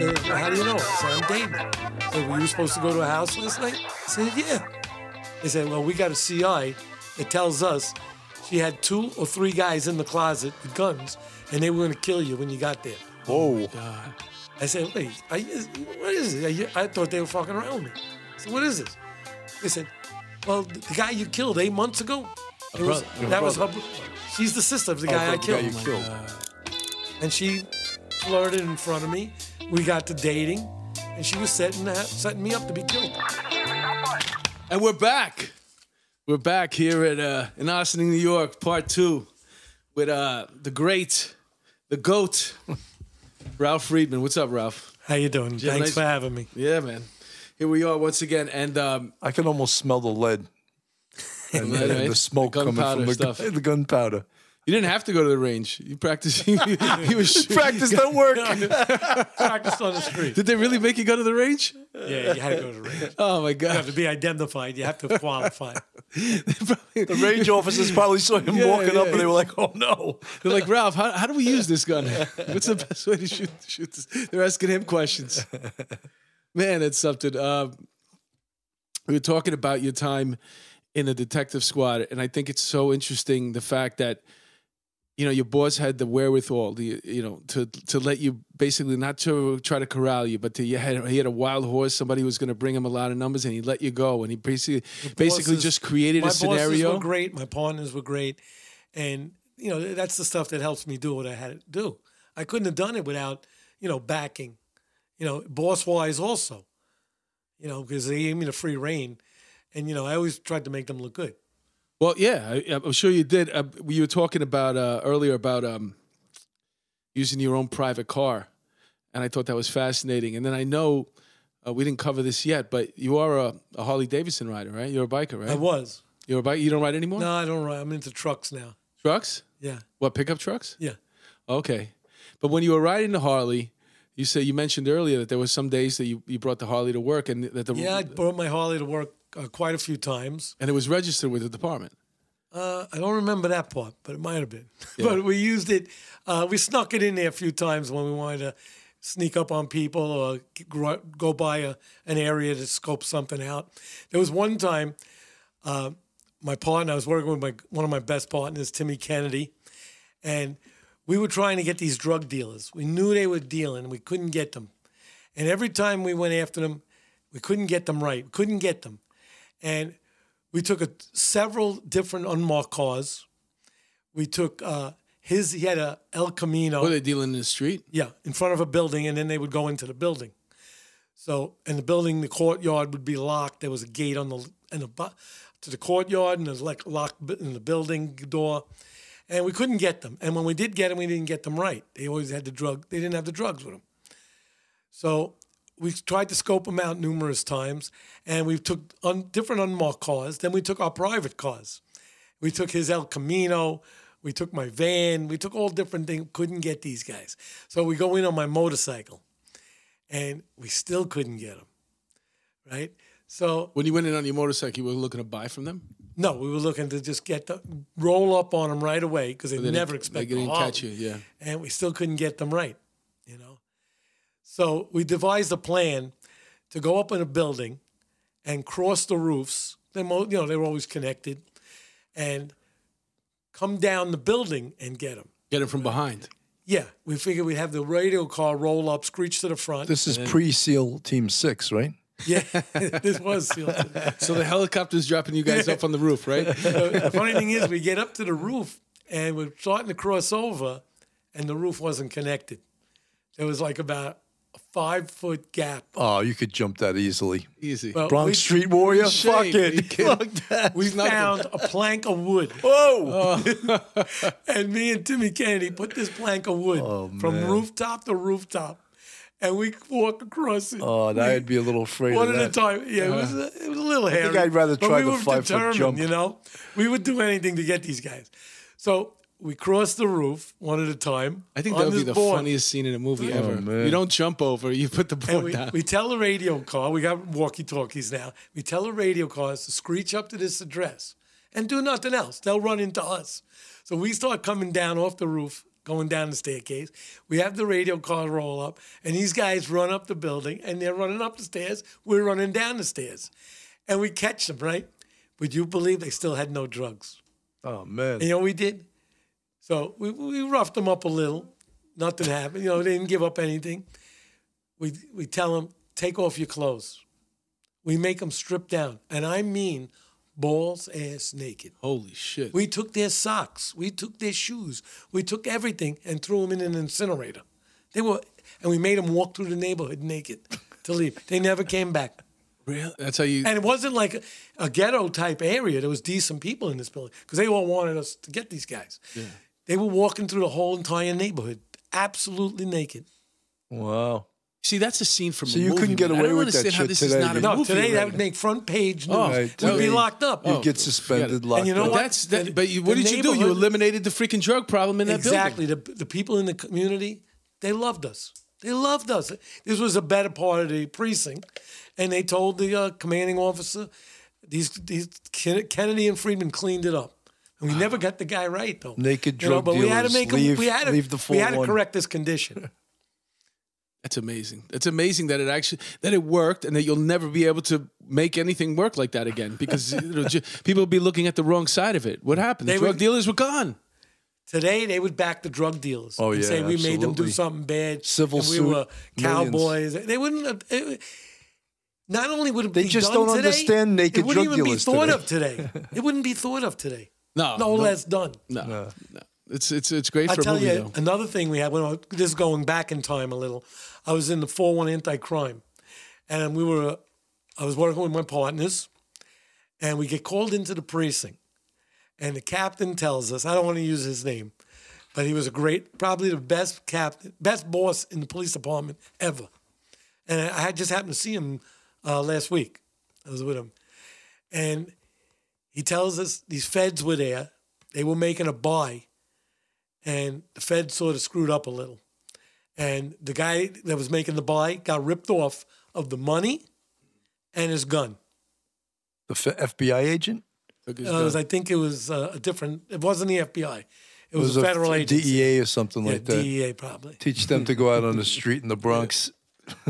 Uh, how do you know? I said, I'm dating. I said, were you supposed to go to a house last night? I said, yeah. They said, well, we got a CI that tells us she had two or three guys in the closet with guns, and they were going to kill you when you got there. Whoa. I said, wait, I, what is it? I, I thought they were fucking around with me. I said, what is this? They said, well, the the guy you killed eight months ago, it was, brother. That was her. She's the sister of the Oh, guy I killed. guy you killed. And she flirted in front of me. We got to dating, and she was setting that, setting me up to be killed. And we're back. We're back here at uh, in Austin, New York, part two, with uh, the great, the goat, Ralph Friedman. What's up, Ralph? How you doing? Did you have a Thanks nice- for having me. Yeah, man. Here we are once again, and um, I can almost smell the lead and, Lead, and right? the smoke The coming from gunpowder the, stuff. gun- the gunpowder. You didn't have to go to the range. You practiced. you, you was Practice don't work. practice on the street. Did they really make you go to the range? Yeah, you had to go to the range. Oh my god! You have to be identified. You have to qualify. the range officers probably saw him Yeah, walking up and they were like, "Oh no!" They're like, Ralph, how, how do we use this gun? What's the best way to shoot, shoot this? They're asking him questions. Man, it's something. Um, we were talking about your time in the detective squad, and I think it's so interesting the fact that you know your boss had the wherewithal, the you know, to to let you basically not to try to corral you, but to you had he had a wild horse, somebody was going to bring him a lot of numbers, and he let you go, and he basically basically just created a scenario. bosses were great. My partners were great, and you know that's the stuff that helps me do what I had to do. I couldn't have done it without you know backing, you know, boss wise also, you know, because they gave me the free rein, and you know I always tried to make them look good. Well, yeah, I, I'm sure you did. Uh, you were talking about uh, earlier about um, using your own private car, and I thought that was fascinating. And then I know uh, we didn't cover this yet, but you are a, a Harley Davidson rider, right? You're a biker, right? I was. You're a bike. You don't ride anymore. No, I don't ride. I'm into trucks now. Trucks? Yeah, What pickup trucks? yeah. Okay, but when you were riding the Harley, you said you mentioned earlier that there were some days that you, you brought the Harley to work, and that the Yeah, I brought my Harley to work uh, quite a few times. and it was registered with the department. Uh, I don't remember that part, but it might have been. but we used it. Uh, we snuck it in there a few times when we wanted to sneak up on people or go by a, an area to scope something out. There was one time, uh, my partner, I was working with my one of my best partners, Timmy Kennedy, and we were trying to get these drug dealers. We knew they were dealing, we couldn't get them. And every time we went after them, we couldn't get them right. We couldn't get them. And we took a, several different unmarked cars. We took uh, his, he had a El Camino. Were they dealing in the street? Yeah, in front of a building, and then they would go into the building. So, in the building, the courtyard would be locked. There was a gate on the and a to the courtyard, and there's like locked in the building door, and we couldn't get them. And when we did get them, we didn't get them right. They always had the drug. They didn't have the drugs with them. So we tried to scope them out numerous times, and we took un, different unmarked cars. Then we took our private cars. We took his El Camino. We took my van. We took all different things. Couldn't get these guys. So we go in on my motorcycle, and we still couldn't get them. Right. So When you went in on your motorcycle, you were looking to buy from them? no, we were looking to just get the roll up on them right away because they They never expect They didn't catch you, yeah. and we still couldn't get them right, you know. So we devised a plan to go up in a building and cross the roofs. They, mo- you know, they were always connected, and come down the building and get them. Get it from behind. Yeah, we figured we'd have the radio car roll up, screech to the front. This is pre-SEAL Team Six, right? yeah, this was sealed. So the helicopter's dropping you guys up on the roof, right? So the funny thing is, we get up to the roof and we're starting to cross over, and the roof wasn't connected. There was like about a five foot gap. Oh, you could jump that easily. Easy. Well, Bronx we- Street Warrior, Shame. fuck it. kidding? Fuck that. We found a plank of wood, Whoa! Uh, and me and Timmy Kennedy put this plank of wood Oh, from rooftop to rooftop, and we walked across it. Oh, now I'd be a little afraid one of at a time. Yeah, it was a, it was a little hairy. I'd rather but try we the were five-foot determined, jump. You know, we would do anything to get these guys. So we crossed the roof one at a time. I think that would be the board. funniest scene in a movie oh, ever. Oh, man. You don't jump over, you put the board we, down. we tell the radio car, we got walkie talkies now. We tell the radio cars to screech up to this address and do nothing else. They'll run into us. So we start coming down off the roof, going down the staircase. We have the radio car roll up, and these guys run up the building, and they're running up the stairs. We're running down the stairs, and we catch them. Right? Would you believe they still had no drugs? Oh man. And you know what we did? So we, we roughed them up a little. Nothing happened. You know, they didn't give up anything. We, we tell them, take off your clothes. We make them strip down. And I mean balls ass naked. Holy shit. We took their socks. We took their shoes. We took everything and threw them in an incinerator. They were, and we made them walk through the neighborhood naked to leave. They never came back. Really? That's how you. And it wasn't like a, a ghetto type area. There was decent people in this building because they all wanted us to get these guys. They were walking through the whole entire neighborhood, absolutely naked. Wow. See, that's a scene from. So a you movie, couldn't get man. Away with that shit this today. is not a No, movie today that already. would make front page news. Oh, Right, We'd be locked up. You Oh, get suspended, it. locked And you know up. What? that's that. But you, what did you do? You eliminated the freaking drug problem in that exactly. building. The, the people in the community, they loved us. They loved us. This was a better part of the precinct. And they told the uh, commanding officer, these, these Kennedy and Friedman cleaned it up. And we never got the guy right, though. Naked You know, drug but we had to dealers, make him, leave- we had to, leave the we had to correct this condition. That's amazing. It's amazing that it actually that it worked, and that you'll never be able to make anything work like that again because you know, ju- people will be looking at the wrong side of it. What happened? The They drug would- dealers were gone. Today they would back the drug dealers Oh, and yeah, say we made them do something bad. Civil and we suit, were millions. cowboys. They wouldn't. Have, it, not only would it They be just done don't today, understand naked it wouldn't drug even be thought today. of today. It wouldn't be thought of today. No, No, no, less done. no, no. It's it's it's great I for a tell movie you though. another thing we had when I this is going back in time a little. I was in the 4-1 anti-crime, and we were. I was working with my partners, and we get called into the precinct, and the captain tells us. I don't want to use his name, but he was a great, probably the best captain, best boss in the police department ever. And I just happened to see him uh, last week. I was with him, and he tells us these feds were there. They were making a buy, and the feds sort of screwed up a little. And the guy that was making the buy got ripped off of the money and his gun. The F- FBI agent? Took his Uh, gun. was- I think it was uh, a different. It wasn't the FBI. It was, It was, a federal agency. DEA or something Yeah, like that. DEA probably. Teach them to go out on the street in the Bronx.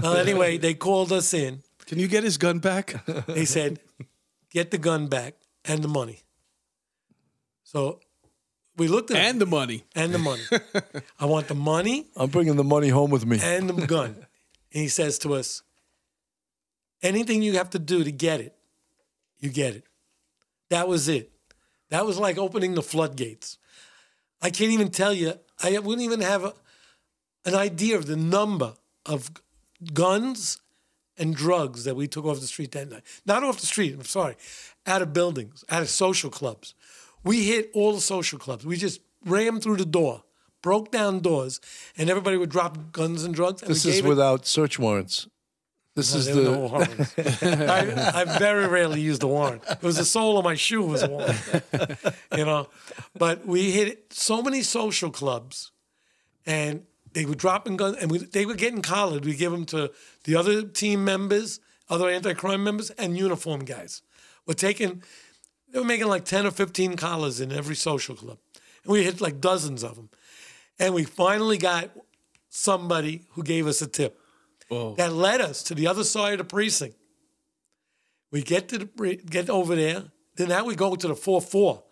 Well, anyway, they called us in. Can you get his gun back? They said, "Get the gun back and the money." So we looked at it, and the money. and the money. I want the money I'm bringing the money home with me. and the gun. And he says to us, anything you have to do to get it, you get it. That was it. That was like opening the floodgates. I can't even tell you, I wouldn't even have a, an idea of the number of guns and drugs that we took off the street that night. Not off the street, I'm sorry, out of buildings, out of social clubs. We hit all the social clubs. We just rammed through the door, broke down doors, and everybody would drop guns and drugs. And This is gave it- without search warrants. This no, is the no warrants. I, I very rarely used a warrant. It was the sole of my shoe was a warrant, you know. But we hit so many social clubs, and they were dropping guns, and we, they were getting collared. We give them to the other team members, other anti-crime members, and uniform guys. We're taking, they were making like ten or fifteen collars in every social club, and we hit like dozens of them. And we finally got somebody who gave us a tip Whoa. that led us to the other side of the precinct. We get to the get over there. Then now we go to the four four.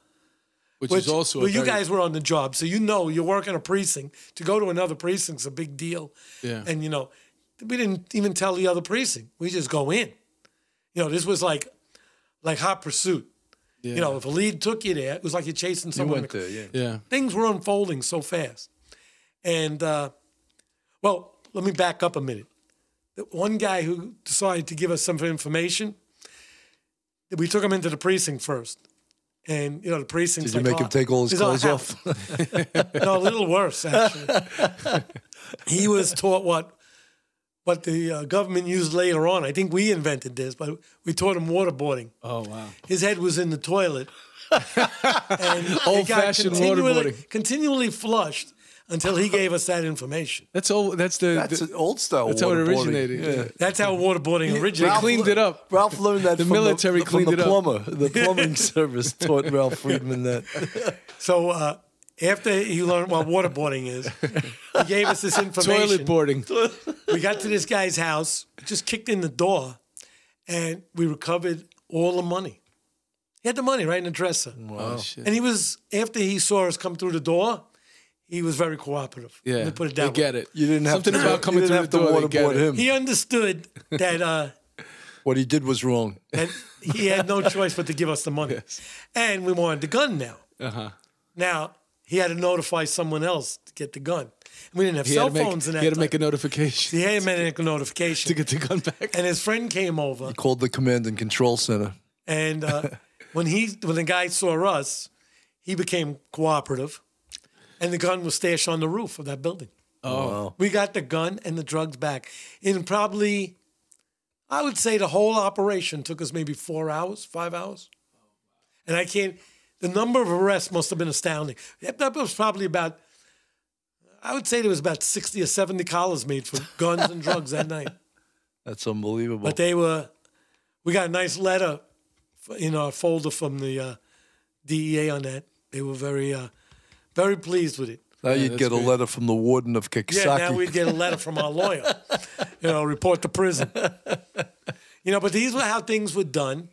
Which, Which is also. a well, you very- guys were on the job, so you know you're working a precinct. To go to another precinct's a big deal. Yeah. And you know, we didn't even tell the other precinct. We just go in. You know, this was like like hot pursuit. Yeah. You know, if a lead took you there, it was like you're chasing you someone. went there, yeah. Yeah. Things were unfolding so fast. And uh, well, let me back up a minute. The one guy who decided to give us some information, we took him into the precinct first. And you know the precinct's Did you like, make him oh, take all his clothes off? no, a little worse actually. he was taught what what the uh, government used later on. I think we invented this, but we taught him waterboarding. Oh wow. His head was in the toilet. and it got Old-fashioned continually- waterboarding. Continually flushed until he gave us that information. That's all. That's the. That's the- old style. that's how it waterboarding. originated. Yeah. That's how waterboarding they originated. cleaned it up. Ralph learned that The from military the, from cleaned the it up. plumber. The plumbing service taught Ralph Friedman that. So uh, after he learned what waterboarding is, he gave us this information. Toilet boarding. We got to this guy's house, just kicked in the door, and we recovered all the money. He had the money right in the dresser. Oh, shit. And he was, after he saw us come through the door, he was very cooperative. Yeah, Let me put it they that way. get it. You didn't have Something to, about coming you through have the door. to get waterboard him. He understood that uh, What he did was wrong. and he had no choice but to give us the money. And we wanted the gun now. Uh-huh. Now, he had to notify someone else to get the gun. We didn't have He cell to make, phones in that he had to time. make a notification he had to make a notification. to get the gun back. and his friend came over. He called the command and control center. And uh, when he when the guy saw us, he became cooperative, and the gun was stashed on the roof of that building. Oh, We got the gun and the drugs back in probably, I would say, the whole operation took us maybe four hours, five hours, and I can't. The number of arrests must have been astounding. That that was probably about. I would say there was about sixty or seventy collars made for guns and drugs that night. That's unbelievable. But they were, we got a nice letter in our folder from the uh, DEA on that. They were very, uh, very pleased with it. now you'd that's get a letter from the warden of Kikisaki. Yeah, now we'd get a letter from our lawyer, you know, report to prison. You know, but these were how things were done.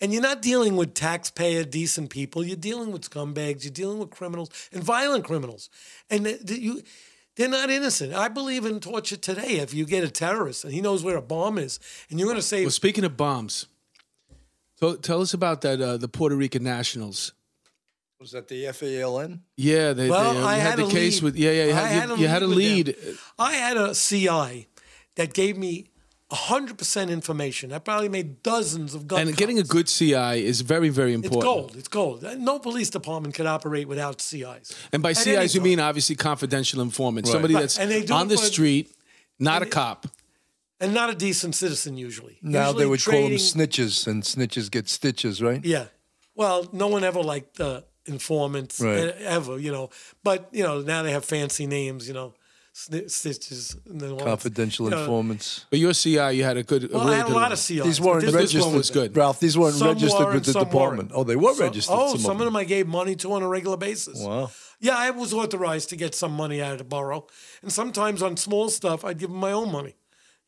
And you're not dealing with taxpayer, decent people. You're dealing with scumbags. You're dealing with criminals and violent criminals. And th- th- you, they're not innocent. I believe in torture today. If you get a terrorist and he knows where a bomb is, and you're going to say, well, speaking of bombs, so tell us about that. Uh, the Puerto Rican nationals. Was that the FALN? Yeah, they, Well, they, uh, I you had the a case lead. with yeah, yeah. You had, had you, a you had a lead with lead. them. I had a CI that gave me 100% information. I probably made dozens of gun And getting a good CI is very, very important. It's gold. It's gold. No police department could operate without CIs. And by At CIs, you time. mean obviously confidential informant, somebody Right. that's And they do on the street, not a cop. and not a decent citizen usually. Now Usually they would call them snitches, and snitches get stitches, right? Yeah. Well, no one ever liked uh, informants Right. ever, you know. But you know now they have fancy names, you know, sni- stitches and then all that- Confidential you know, informants. But your CI, you had a good. Well, really I had a lot one. of CIs. These weren't this registered. one was good. Ralph, these weren't Some registered were with the department. weren't. Oh, they were Some- registered. Oh, some, some, of them I gave money to on a regular basis. Wow. Yeah, I was authorized to get some money out of the borough, and sometimes on small stuff, I'd give them my own money.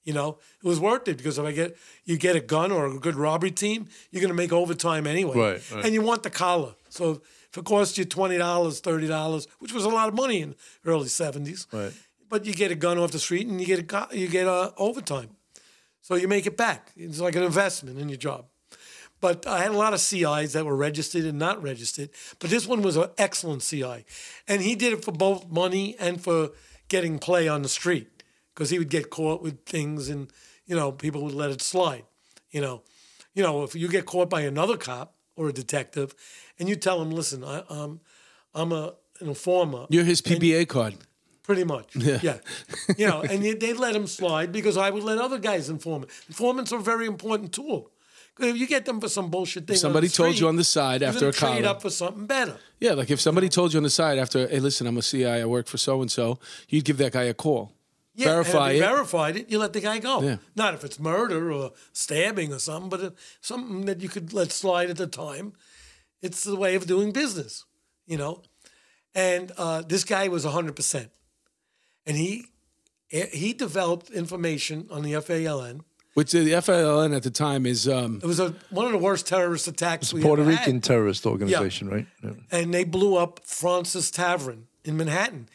You know, it was worth it because if I get you get a gun or a good robbery team, you're going to make overtime anyway, Right, right. And you want the collar. So if it cost you twenty dollars, thirty dollars, which was a lot of money in the early seventies, Right. But you get a gun off the street and you get a you get a overtime, so you make it back. It's like an investment in your job. But I had a lot of CIs that were registered and not registered. But this one was an excellent CI. And he did it for both money and for getting play on the street because he would get caught with things and, you know, people would let it slide. You know, you know, if you get caught by another cop or a detective and you tell him, listen, I, um, I'm a, an informer, You're his PBA card. pretty much. Yeah. yeah. you know, and they- they let him slide because I would let other guys inform. Informants are a very important tool. if you get them for some bullshit thing, on Somebody told you on the side after a trade up for something better. Yeah, like if somebody told you on the side after, hey, listen, I'm a CI, I work for so and so, you'd give that guy a call. Yeah, Verify and if it. you verified it, you let the guy go. Yeah. Not if it's murder or stabbing or something, but if something that you could let slide at the time. It's the way of doing business, you know. And uh, this guy was 100%. And he he developed information on the FALN. Which the FALN at the time is um, It was a, one of the worst terrorist attacks we Puerto Rican had. terrorist organization, right? Yeah. and they blew up Fraunces Tavern in Manhattan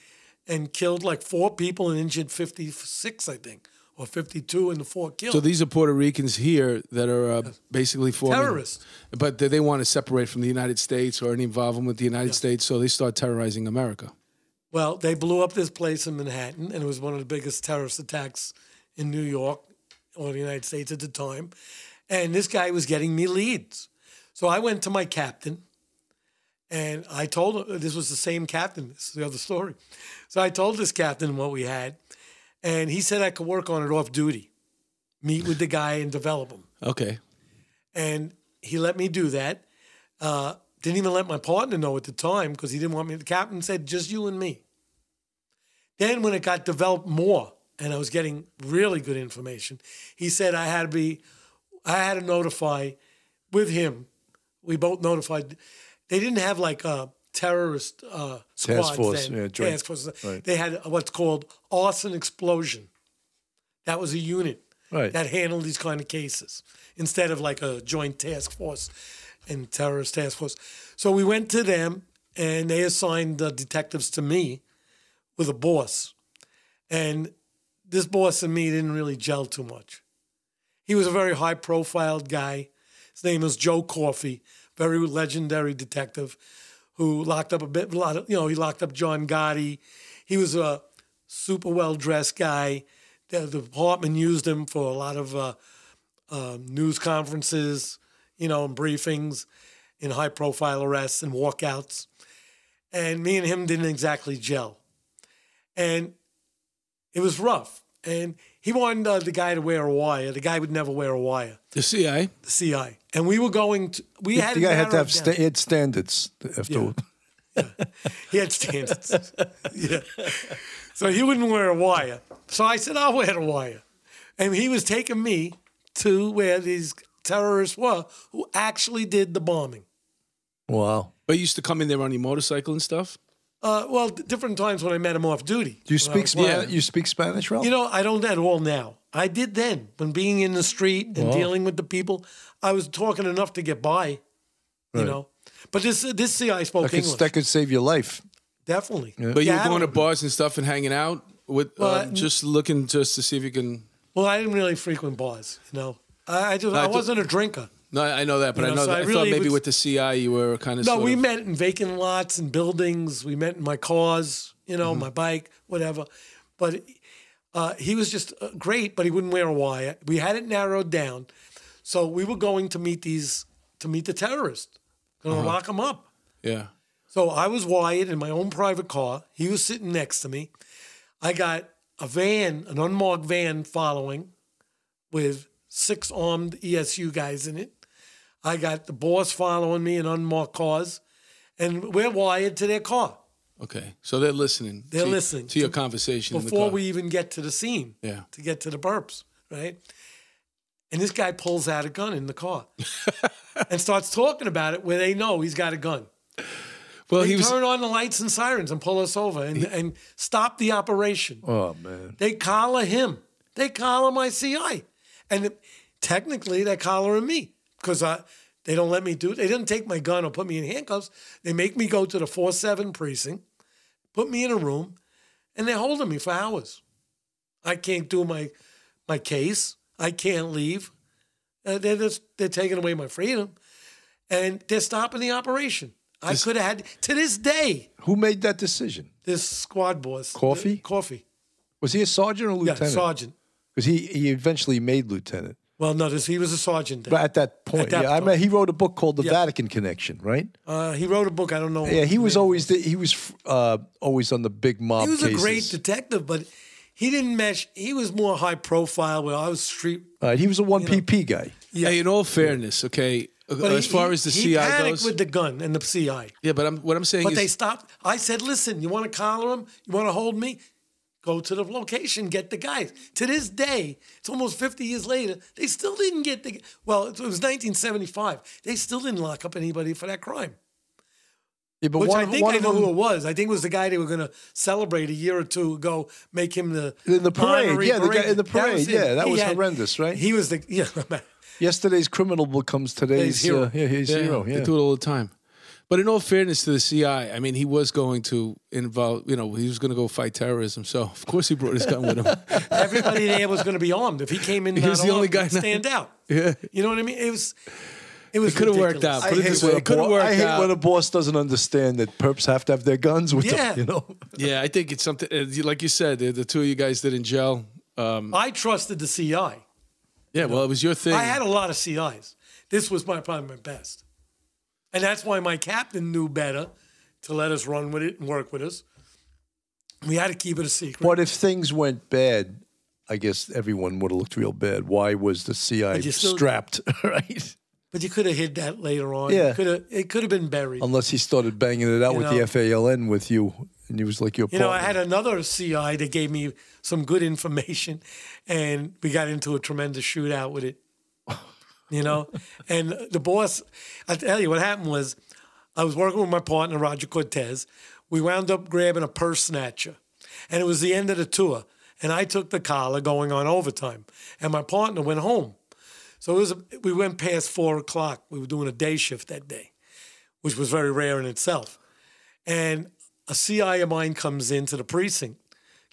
and killed like four people and injured 56, I think, or 52, and the four killed. so these are Puerto Ricans here that are uh, basically forming Terrorists. but they, they want to separate from the United States or any involvement with the United States, so they start terrorizing America. well, they blew up this place in Manhattan, and it was one of the biggest terrorist attacks in New York or the United States at the time. And this guy was getting me leads. So I went to my captain and I told him this was the same captain. This is the other story. So I told this captain what we had, and he said I could work on it off duty, meet with the guy and develop him. Okay. And he let me do that. Uh, didn't even let my partner know at the time because he didn't want me. The captain said, just you and me. Then, when it got developed more and I was getting really good information, he said I had to be, I had to notify with him. We both notified. They didn't have like a terrorist uh, squads. force, then, yeah, joint- task force. right. They had what's called arson explosion. That was a unit Right. that handled these kind of cases instead of like a joint task force and terrorist task force. So we went to them and they assigned the detectives to me with a boss. And this boss and me didn't really gel too much. He was a very high profile guy. His name was Joe Coffey, very legendary detective who locked up a bit, a lot of, you know, he locked up John Gotti. He was a super well dressed guy. The, the department used him for a lot of uh, uh, news conferences, you know, and briefings in high profile arrests and walkouts. And me and him didn't exactly gel. And it was rough. And he wanted uh, the guy to wear a wire. The guy would never wear a wire, The CI. the CI. And we were going to, we had the guy had to have sta- he had standards after. He had standards. yeah. So he wouldn't wear a wire. So I said, I'll wear a wire. And he was taking me to where these terrorists were who actually did the bombing. Wow. But you used to come in there on your motorcycle and stuff. Uh, well, different times when I met him off duty. Do you speak was- Spanish? You speak Spanish, Ralph? You know, I don't at all now. I did then when being in the street and dealing with the people. I was talking enough to get by, you know. But this this CI spoke that, could, English, that could save your life. definitely. But you Yeah, were going to bars and stuff and hanging out with, uh, Well, I- just looking just to see if you can. Well, I didn't really frequent bars, you know. I, I just I I wasn't a drinker. No, I know that, but You I know, know so that. I I, thought maybe was- with the CI you were kind of. No, we of, met in vacant lots and buildings. We met in my cars, you know, my bike, whatever. But uh, he was just uh, great, but he wouldn't wear a wire. We had it narrowed down, so we were going to meet these to meet the terrorists, going to lock them up. Yeah. So I was wired in my own private car. He was sitting next to me. I got a van, an unmarked van following with six armed ESU guys in it. I got the boss following me in unmarked cars, and we're wired to their car Okay. So they're listening. They're to, listening to your conversation in the before car. we even get to the scene Yeah. to get to the burps, right? And this guy pulls out a gun in the car and starts talking about it where they know he's got a gun. Well, They he was. turn on the lights and sirens and pull us over and, and stop the operation. Oh, man. They collar him. They collar my CI. And it- technically, they're collaring me because I they don't let me do it. They didn't take my gun or put me in handcuffs. They make me go to the 4 7 precinct, put me in a room, and they're holding me for hours. I can't do my, my case. I can't leave. Uh, they're, just, they're taking away my freedom. And they're stopping the operation. I could have had, to this day, Who made that decision? this squad boss. Coffey? Coffey. Was he a sergeant or lieutenant? Yeah, sergeant. Because he, he eventually made lieutenant. Well, no, this, he was a sergeant. Then. But at that point, that yeah, I mean, he wrote a book called The Yeah. Vatican Connection, right? Uh, he wrote a book. I don't know. Yeah, he was He always the, he was uh, always on the big mob. He was cases. a great detective, but he didn't mesh. He was more high profile. Where I was street. All right, he was a one PP guy. Yeah. Hey, in all fairness, okay. uh, But as he- far as the he CI panicked goes, with the gun and the CI. yeah. But I'm, what I'm saying But is, they stopped. I said, "Listen, you want to collar him? You want to hold me? Go to the location, get the guys." To this day, it's almost 50 years later. They still didn't get the. Well, it was 1975. They still didn't lock up anybody for that crime. Yeah, but Which one, I think one I know them, who it was. I think it was the guy they were going to celebrate a year or two ago, make him the In the parade, honorary yeah, the guy in the parade, him. yeah, that He was had- horrendous, right? He was the yeah. yesterday's criminal becomes today's Today's hero. Uh, yeah, his yeah, hero. they do it all the time. But in all fairness to the CI, I mean, he was going to involve, you know, he was going to go fight terrorism. So of course he brought his gun with him. Everybody there was going to be armed. If he came in, He was the only guy he'd not- stand out. yeah. You know what I mean? It was. It was. It could have worked ridiculous. out. I Put it this way, it could've bo- worked I hate out. when a boss doesn't understand that perps have to have their guns with Yeah. them. You know, Yeah, I think it's something, uh, like you said, the, the two of you guys didn't gel. Um, I trusted the CI. yeah, well, it was your thing. I had a lot of CIs. This was my probably my best, and that's why my captain knew better to let us run with it and work with us. We had to keep it a secret. but if things went bad, I guess everyone would have looked real bad. Why was the CI still- strapped? right, But you could have hid that later on. Yeah. Could have. It could have been buried. unless he started banging it out You with know- the FALN with you, and he was like your You know, I had another CI that gave me some good information, and we got into a tremendous shootout with it. You know, and the boss, I tell you what happened was, I was working with my partner, Roger Cortez. We wound up grabbing a purse snatcher. And it was the end of the tour. And I took the collar going on overtime. And my partner went home. So it was we went past four o'clock. We were doing a day shift that day, which was very rare in itself. And a CI of mine comes into the precinct.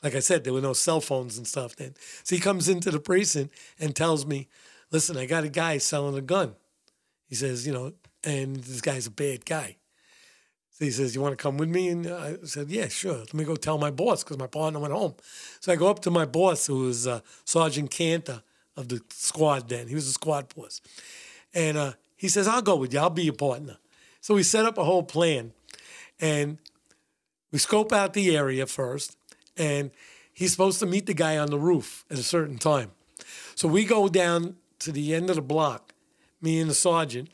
Like I said, there were no cell phones and stuff then. So he comes into the precinct and tells me, listen, I got a guy selling a gun. He says, you know, and this guy's a bad guy. So he says, you want to come with me? And I said, yeah, sure. Let me go tell my boss because my partner went home. So I go up to my boss, who was uh, Sergeant Cantor of the squad then. He was a squad boss. And uh, he says, I'll go with you. I'll be your partner. So we set up a whole plan. And we scope out the area first. And he's supposed to meet the guy on the roof at a certain time. So we go down to the end of the block, me and the sergeant,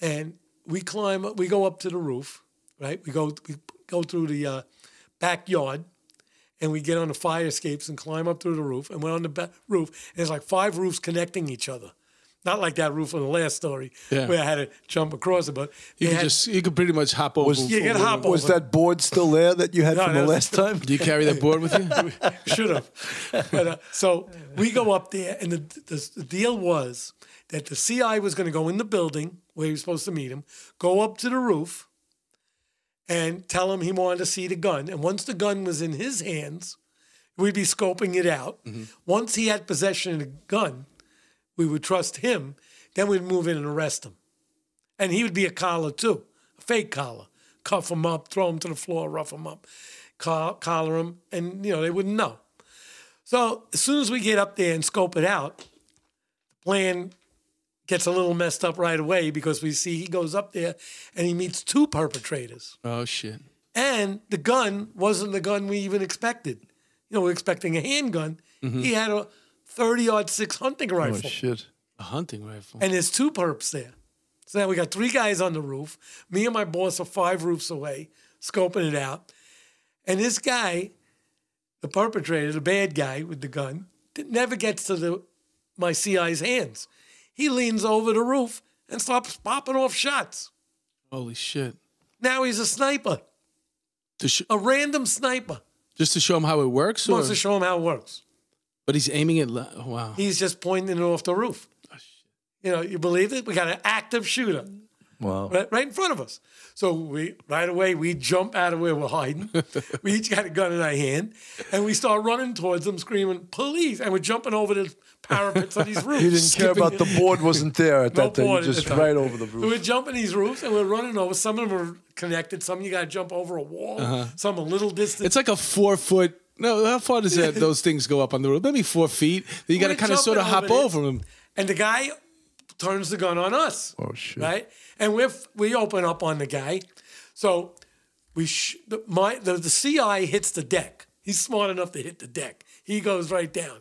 and we climb up, we go up to the roof, right? We go we go through the uh, backyard and we get on the fire escapes and climb up through the roof. And we're on the ba- roof, and there's like five roofs connecting each other. Not like that roof on the last story Yeah. where I had to jump across it, but You could had- just you could pretty much hop over. Was- you can hop over. Was that board still there that you had No, from the last time? Do you carry that board with you? should have. But, uh, so we go up there, and the, the, the deal was that the CI was going to go in the building where he was supposed to meet him, go up to the roof, and tell him he wanted to see the gun. And once the gun was in his hands, we'd be scoping it out. Once he had possession of the gun, we would trust him. Then we'd move in and arrest him. And he would be a collar too, a fake collar. Cuff him up, throw him to the floor, rough him up, collar him, and you know they wouldn't know. So as soon as we get up there and scope it out, the plan gets a little messed up right away because we see he goes up there and he meets two perpetrators. Oh shit! And the gun wasn't the gun we even expected. You know, we're expecting a handgun. Mm-hmm. He had a 30 aught six hunting rifle. Oh shit! A hunting rifle. and there's two perps there. So now we got three guys on the roof. Me and my boss are five roofs away, scoping it out. And this guy, the perpetrator, the bad guy with the gun, that never gets to the my CI's hands. He leans over the roof and starts popping off shots. Holy shit! Now he's a sniper, To sh- a random sniper. just to show him how it works, or Wants to show him how it works. But he's aiming it. La- oh, wow. He's just pointing it off the roof. Oh, you know, you believe it? We got an active shooter. Wow. right, right in front of us. So we right away we jump out of where we're hiding. we each got a gun in our hand, and we start running towards them, screaming "Police!" And we're jumping over the parapets of these roofs. You didn't care about the board wasn't there at No that time. You board at just the time. right over the So we're jumping these roofs, and we're running over. Some of them are connected. Some you got to jump over a wall. Uh-huh. Some a little distance. It's like a four foot. No, how far does that those things go up on the roof? Maybe four feet. Then you got to kind of sort of hop over them. and the guy turns the gun on us. Oh shit! right? And we we open up on the guy, so we sh- the, my the, the CI hits the deck. He's smart enough to hit the deck. He goes right down.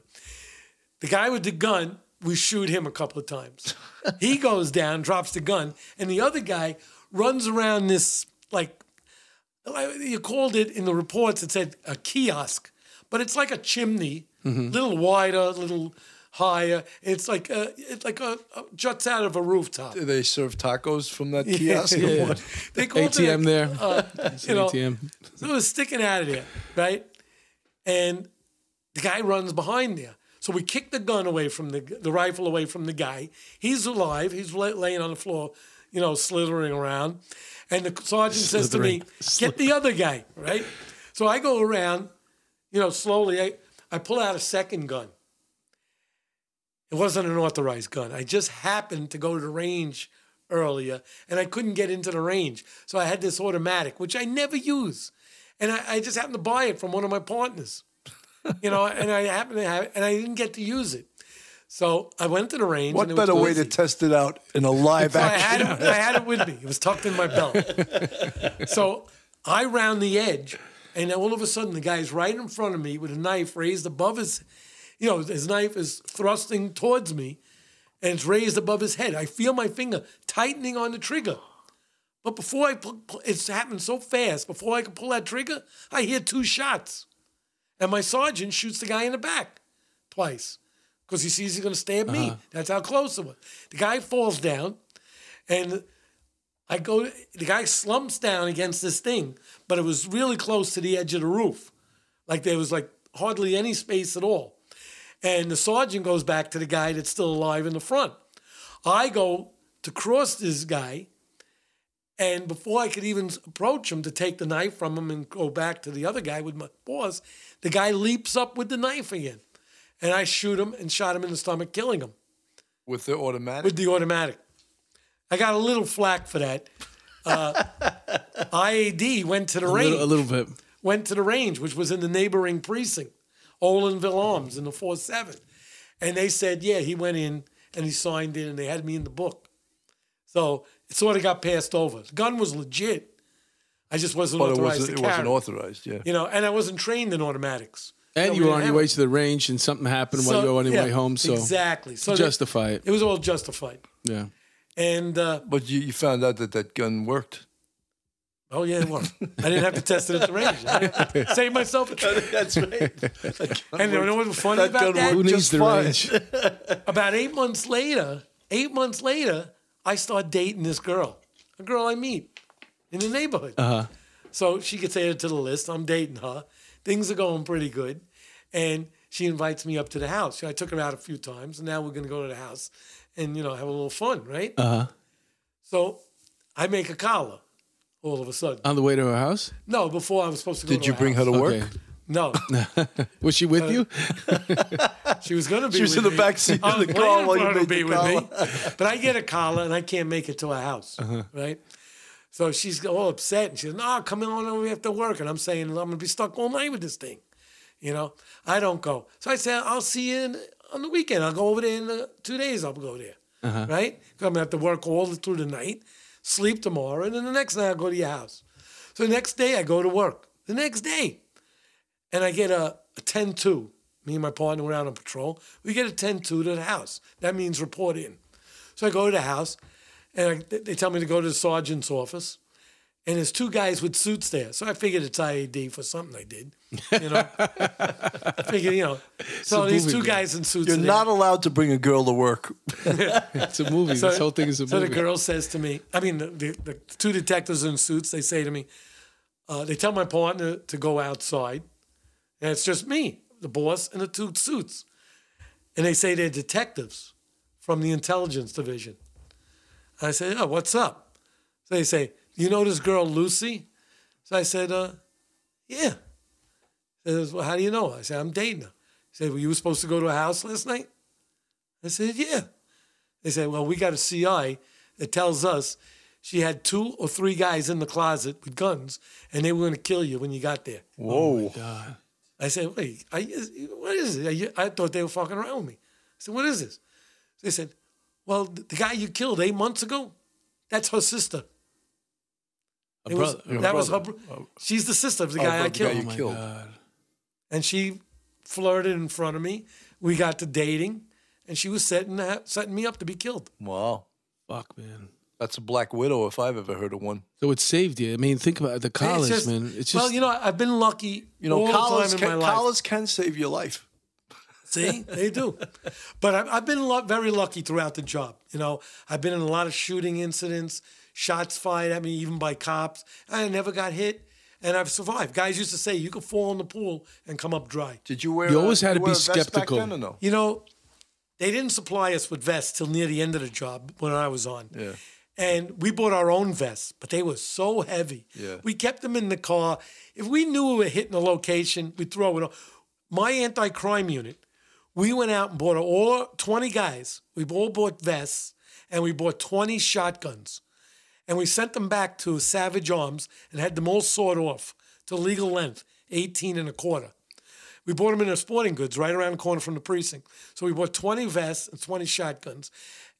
The guy with the gun, we shoot him a couple of times. he goes down, drops the gun, and the other guy runs around this like you called it in the reports. It said a kiosk, but it's like a chimney, a little wider, a little higher. It's like a, it's like a, a juts out of a rooftop. Do they serve tacos from that kiosk? or what? They called it ATM there. uh, It's you an know, ATM. so it was sticking out of there, right? And the guy runs behind there. So we kick the gun away from the the rifle away from the guy. He's alive. He's lay, laying on the floor, you know, slithering around. And the sergeant says to me, "Get the other guy." Right. So I go around, you know, slowly. I, I pull out a second gun. It wasn't an authorized gun. I just happened to go to the range earlier and I couldn't get into the range. So I had this automatic, which I never use. And I, I just happened to buy it from one of my partners. You know, and I happened to have it and I didn't get to use it. So I went to the range. What and it was better way to test it out in a live So I had, action? it, I had it with me. It was tucked in my belt. so I round the edge, and all of a sudden, the guy's right in front of me with a knife raised above his, you know, his knife is thrusting towards me, and it's raised above his head. I feel my finger tightening on the trigger. But before I, pull- it's happened so fast. Before I can pull that trigger, I hear two shots, and my sergeant shoots the guy in the back twice because he sees he's going to stab me. Uh-huh. That's how close it was. The guy falls down, and I go, the guy slumps down against this thing, but it was really close to the edge of the roof. Like there was like hardly any space at all. And the sergeant goes back to the guy that's still alive in the front. I go to cross this guy, and before I could even approach him to take the knife from him and go back to the other guy with my paws, the guy leaps up with the knife again. And I shoot him and shot him in the stomach, killing him With the automatic. with the automatic. I got a little flack for that. Uh, IAD went to the A range, little, a little bit. went to the range, which was in the neighboring precinct, Olinville Arms in the 4 7. And they said, yeah, he went in and he signed in and they had me in the book. So it sort of got passed over. The gun was legit. I just wasn't but it authorized wasn't, to it wasn't authorized, yeah. you know, and I wasn't trained in automatics. And No, you were on your way it. to the range, and something happened while you were on your yeah, way home. So exactly. So to justify it. it was all justified. Yeah. And uh, But you, you found out that that gun worked. Oh yeah, it worked. I didn't have to test it at the range. I didn't have to save myself a trip. That's right. And you know what was funny That about gun that? Who worked needs just the fine. range? About eight months later, eight months later, I start dating this girl, a girl I meet in the neighborhood. Uh-huh. So she gets added to the list. I'm dating her. Things are going pretty good, and she invites me up to the house. I took her out a few times, and now we're going to go to the house and you know have a little fun, right? Uh huh. So I make a collar all of a sudden. On the way to her house. No, before I was supposed to go. Did to you her bring her to work? Okay. No, Was she with you? she was going to be. She was with in the me. back seat I'm of the car planning while for you her to made be the with me, but I get a collar and I can't make it to her house, Uh-huh. right? So she's all upset and she's, "No, come on over to work." And I'm saying, "I'm gonna be stuck all night with this thing," you know. I don't go, so I say, "I'll see you in, on the weekend. I'll go over there in uh, two days. I'll go there, Uh-huh. right? I'm gonna have to work all through the night, sleep tomorrow, and then the next night I'll go to your house. So the next day I go to work. The next day, and I get a, a 10-2. Me and my partner were out on patrol. We get a 10-2 to the house. That means report in. So I go to the house, and I, they tell me to go to the sergeant's office. And there's two guys with suits there. So I figured it's IAD for something I did. You know? I figured, you know. So these two man. guys in suits You're are there. not allowed to bring a girl to work. It's a movie. this whole thing is a so movie. So the girl says to me, I mean, the, the, the two detectives in suits, they say to me, uh, they tell my partner to go outside, and it's just me, the boss, and the two suits. And they say they're detectives from the intelligence division. I said, oh, what's up? So they say, you know this girl, Lucy? So I said, uh, yeah. He says, well, how do you know? I said, I'm dating her. He said, well, you were supposed to go to a house last night? I said, yeah. They said, well, we got a CI that tells us she had two or three guys in the closet with guns, and they were going to kill you when you got there. Whoa. God. I said, wait, are you, what is it? You, I thought they were fucking around with me. I said, what is this? They said, well, the the guy you killed eight months ago, that's her sister. A It was- brother. Oh, that was her. brother. She's the sister of the Oh, guy I the guy killed. you oh my killed. God. and she flirted in front of me. We got to dating, and she was setting that, setting me up to be killed. Wow. Fuck, man. That's a black widow if I've ever heard of one. So it saved you. I mean, think about it. the college, It's just- man. It's just well, you know, I've been lucky. You know, all college the time in can, my life. college can save your life. See, they do. But I've, I've been lu- very lucky throughout the job. You know, I've been in a lot of shooting incidents, shots fired at me, even by cops. I never got hit, and I've survived. Guys used to say you could fall in the pool and come up dry. Did you wear? You a- always had to be a vest back skeptical. then or no? You know, they didn't supply us with vests till near the end of the job when I was on. Yeah. And we bought our own vests, but they were so heavy. Yeah. We kept them in the car. If we knew we were hitting a location, we'd throw it on. My anti crime unit, we went out and bought all 20 guys. We all bought vests and we bought 20 shotguns. And we sent them back to Savage Arms and had them all sawed off to legal length, 18 and a quarter. We bought them in a sporting goods right around the corner from the precinct. So we bought 20 vests and 20 shotguns.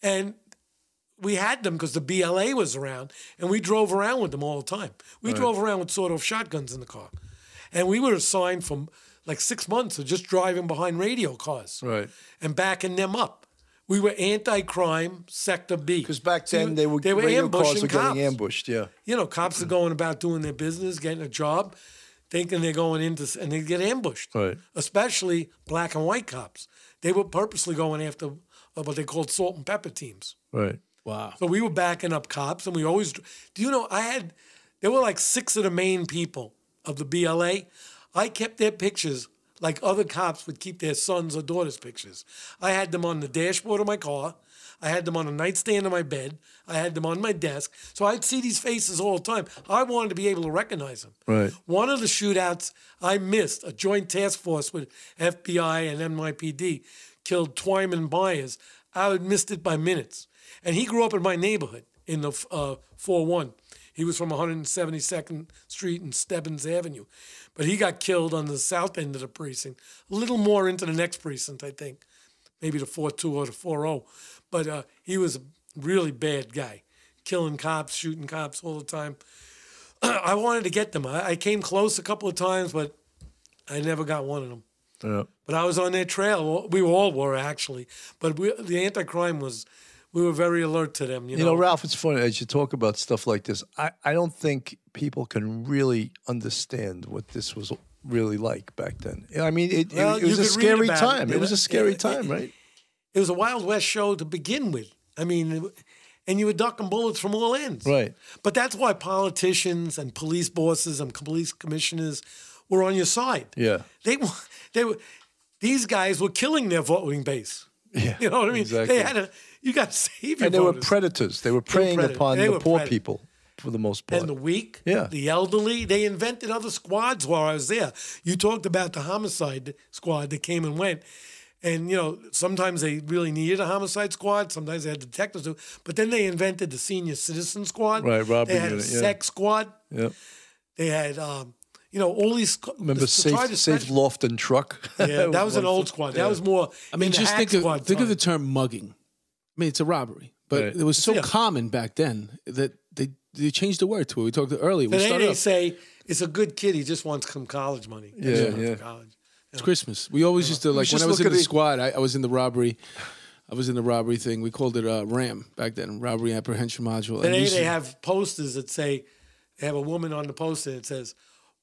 And we had them because the BLA was around and we drove around with them all the time. We drove around with sawed off shotguns in the car. And we were assigned from like six months of just driving behind radio cars Right. and backing them up. We were anti-crime sector B. Because back So then they were, they were radio cars ambushing were getting cops. ambushed. Yeah. You know, cops are going about doing their business, getting a job, thinking they're going into, and they get ambushed. Right. Especially black and white cops. They were purposely going after uh, what they called salt and pepper teams. Right. Wow. So we were backing up cops, and we always. Do you know? I had there were like six of the main people of the BLA. I kept their pictures like other cops would keep their sons or daughters' pictures. I had them on the dashboard of my car. I had them on a nightstand of my bed. I had them on my desk. So I'd see these faces all the time. I wanted to be able to recognize them. Right. One of the shootouts I missed, a joint task force with FBI and NYPD, killed Twymon Myers. I had missed it by minutes. And he grew up in my neighborhood in the uh, 4 1. He was from 172nd Street and Stebbins Avenue. But he got killed on the south end of the precinct, a little more into the next precinct, I think, maybe the 4 2 or the 4 0. But uh, he was a really bad guy, killing cops, shooting cops all the time. I wanted to get them. I, I came close a couple of times, but I never got one of them. Yeah. But I was on their trail. We all were actually. But we, the anti-crime was, we were very alert to them. You, You know, Ralph, it's funny as you talk about stuff like this. I, I don't think people can really understand what this was really like back then. I mean, it, it- Well, it, was a scary about it, time. It, was a scary It- time, it- right? it was a Wild West show to begin with. I mean, and you were ducking bullets from all ends. Right. But that's why politicians and police bosses and police commissioners were on your side. Yeah. They were, they were, these guys were killing their voting base. Yeah. You know what I mean? Exactly. They had to, you got to save your and they were predators. They were preying predators. upon They the poor predators. people for the most part. and the weak, Yeah. the elderly. They invented other squads while I was there. You talked about the homicide squad that came and went. And, you know, sometimes they really needed a homicide squad. Sometimes they had detectives do. But then they invented the senior citizen squad. Right, robbery They had unit, a yeah. sex squad. yeah. They had, um, you know, all these. squ- Remember to try safe, to safe special- loft and truck? Yeah, that was an old squad. That was more. I mean, just think of squad think of the term mugging. I mean, it's a robbery, but Right. it was so Yeah. common back then that they they changed the word to it. We talked earlier. We Today started they off, say it's a good kid. He just wants some college money. He Yeah, yeah. College. it's Christmas. We always used to like when I was in the the- squad. I, I was in the robbery. I was in the robbery thing. We called it uh, RAM back then, robbery apprehension module. And Today they have posters that say, they have a woman on the poster that says,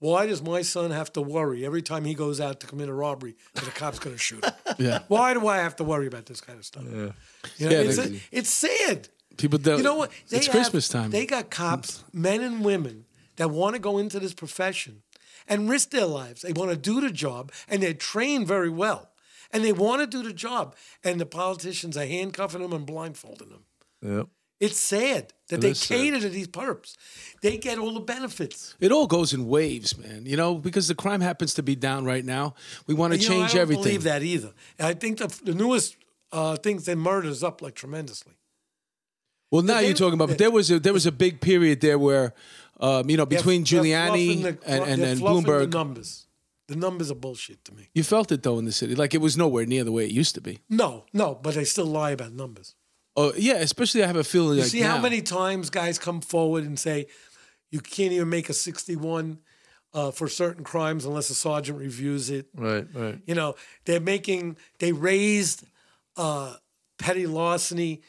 "Why does my son have to worry every time he goes out to commit a robbery that a cop's going to shoot him? yeah. Why do I have to worry about this kind of stuff? You know, Yeah, it's, they- it's sad. People don't. You know what? They it's have- Christmas time. They got cops, men and women, that want to go into this profession and risk their lives. They want to do the job, and they're trained very well, and they want to do the job. And the politicians are handcuffing them and blindfolding them. Yeah. It's sad that they cater to these perps. They get all the benefits. It all goes in waves, man. You know, because the crime happens to be down right now. We want to You know, change I don't everything. believe that either. And I think the, the newest uh, things they murders up like tremendously. Well, now they- you're talking about, but there was a there was a big period there where, um, you know, between they're Giuliani and the- and, they're and Bloomberg, The numbers. The numbers are bullshit to me. you felt it though in the city, like it was nowhere near the way it used to be. No, no, but they still lie about numbers. Oh yeah, especially I have a feeling You like see how many times guys come forward and say you can't even make a 61 uh, for certain crimes unless a sergeant reviews it. Right, right. You know, they're making they raised uh, petty larceny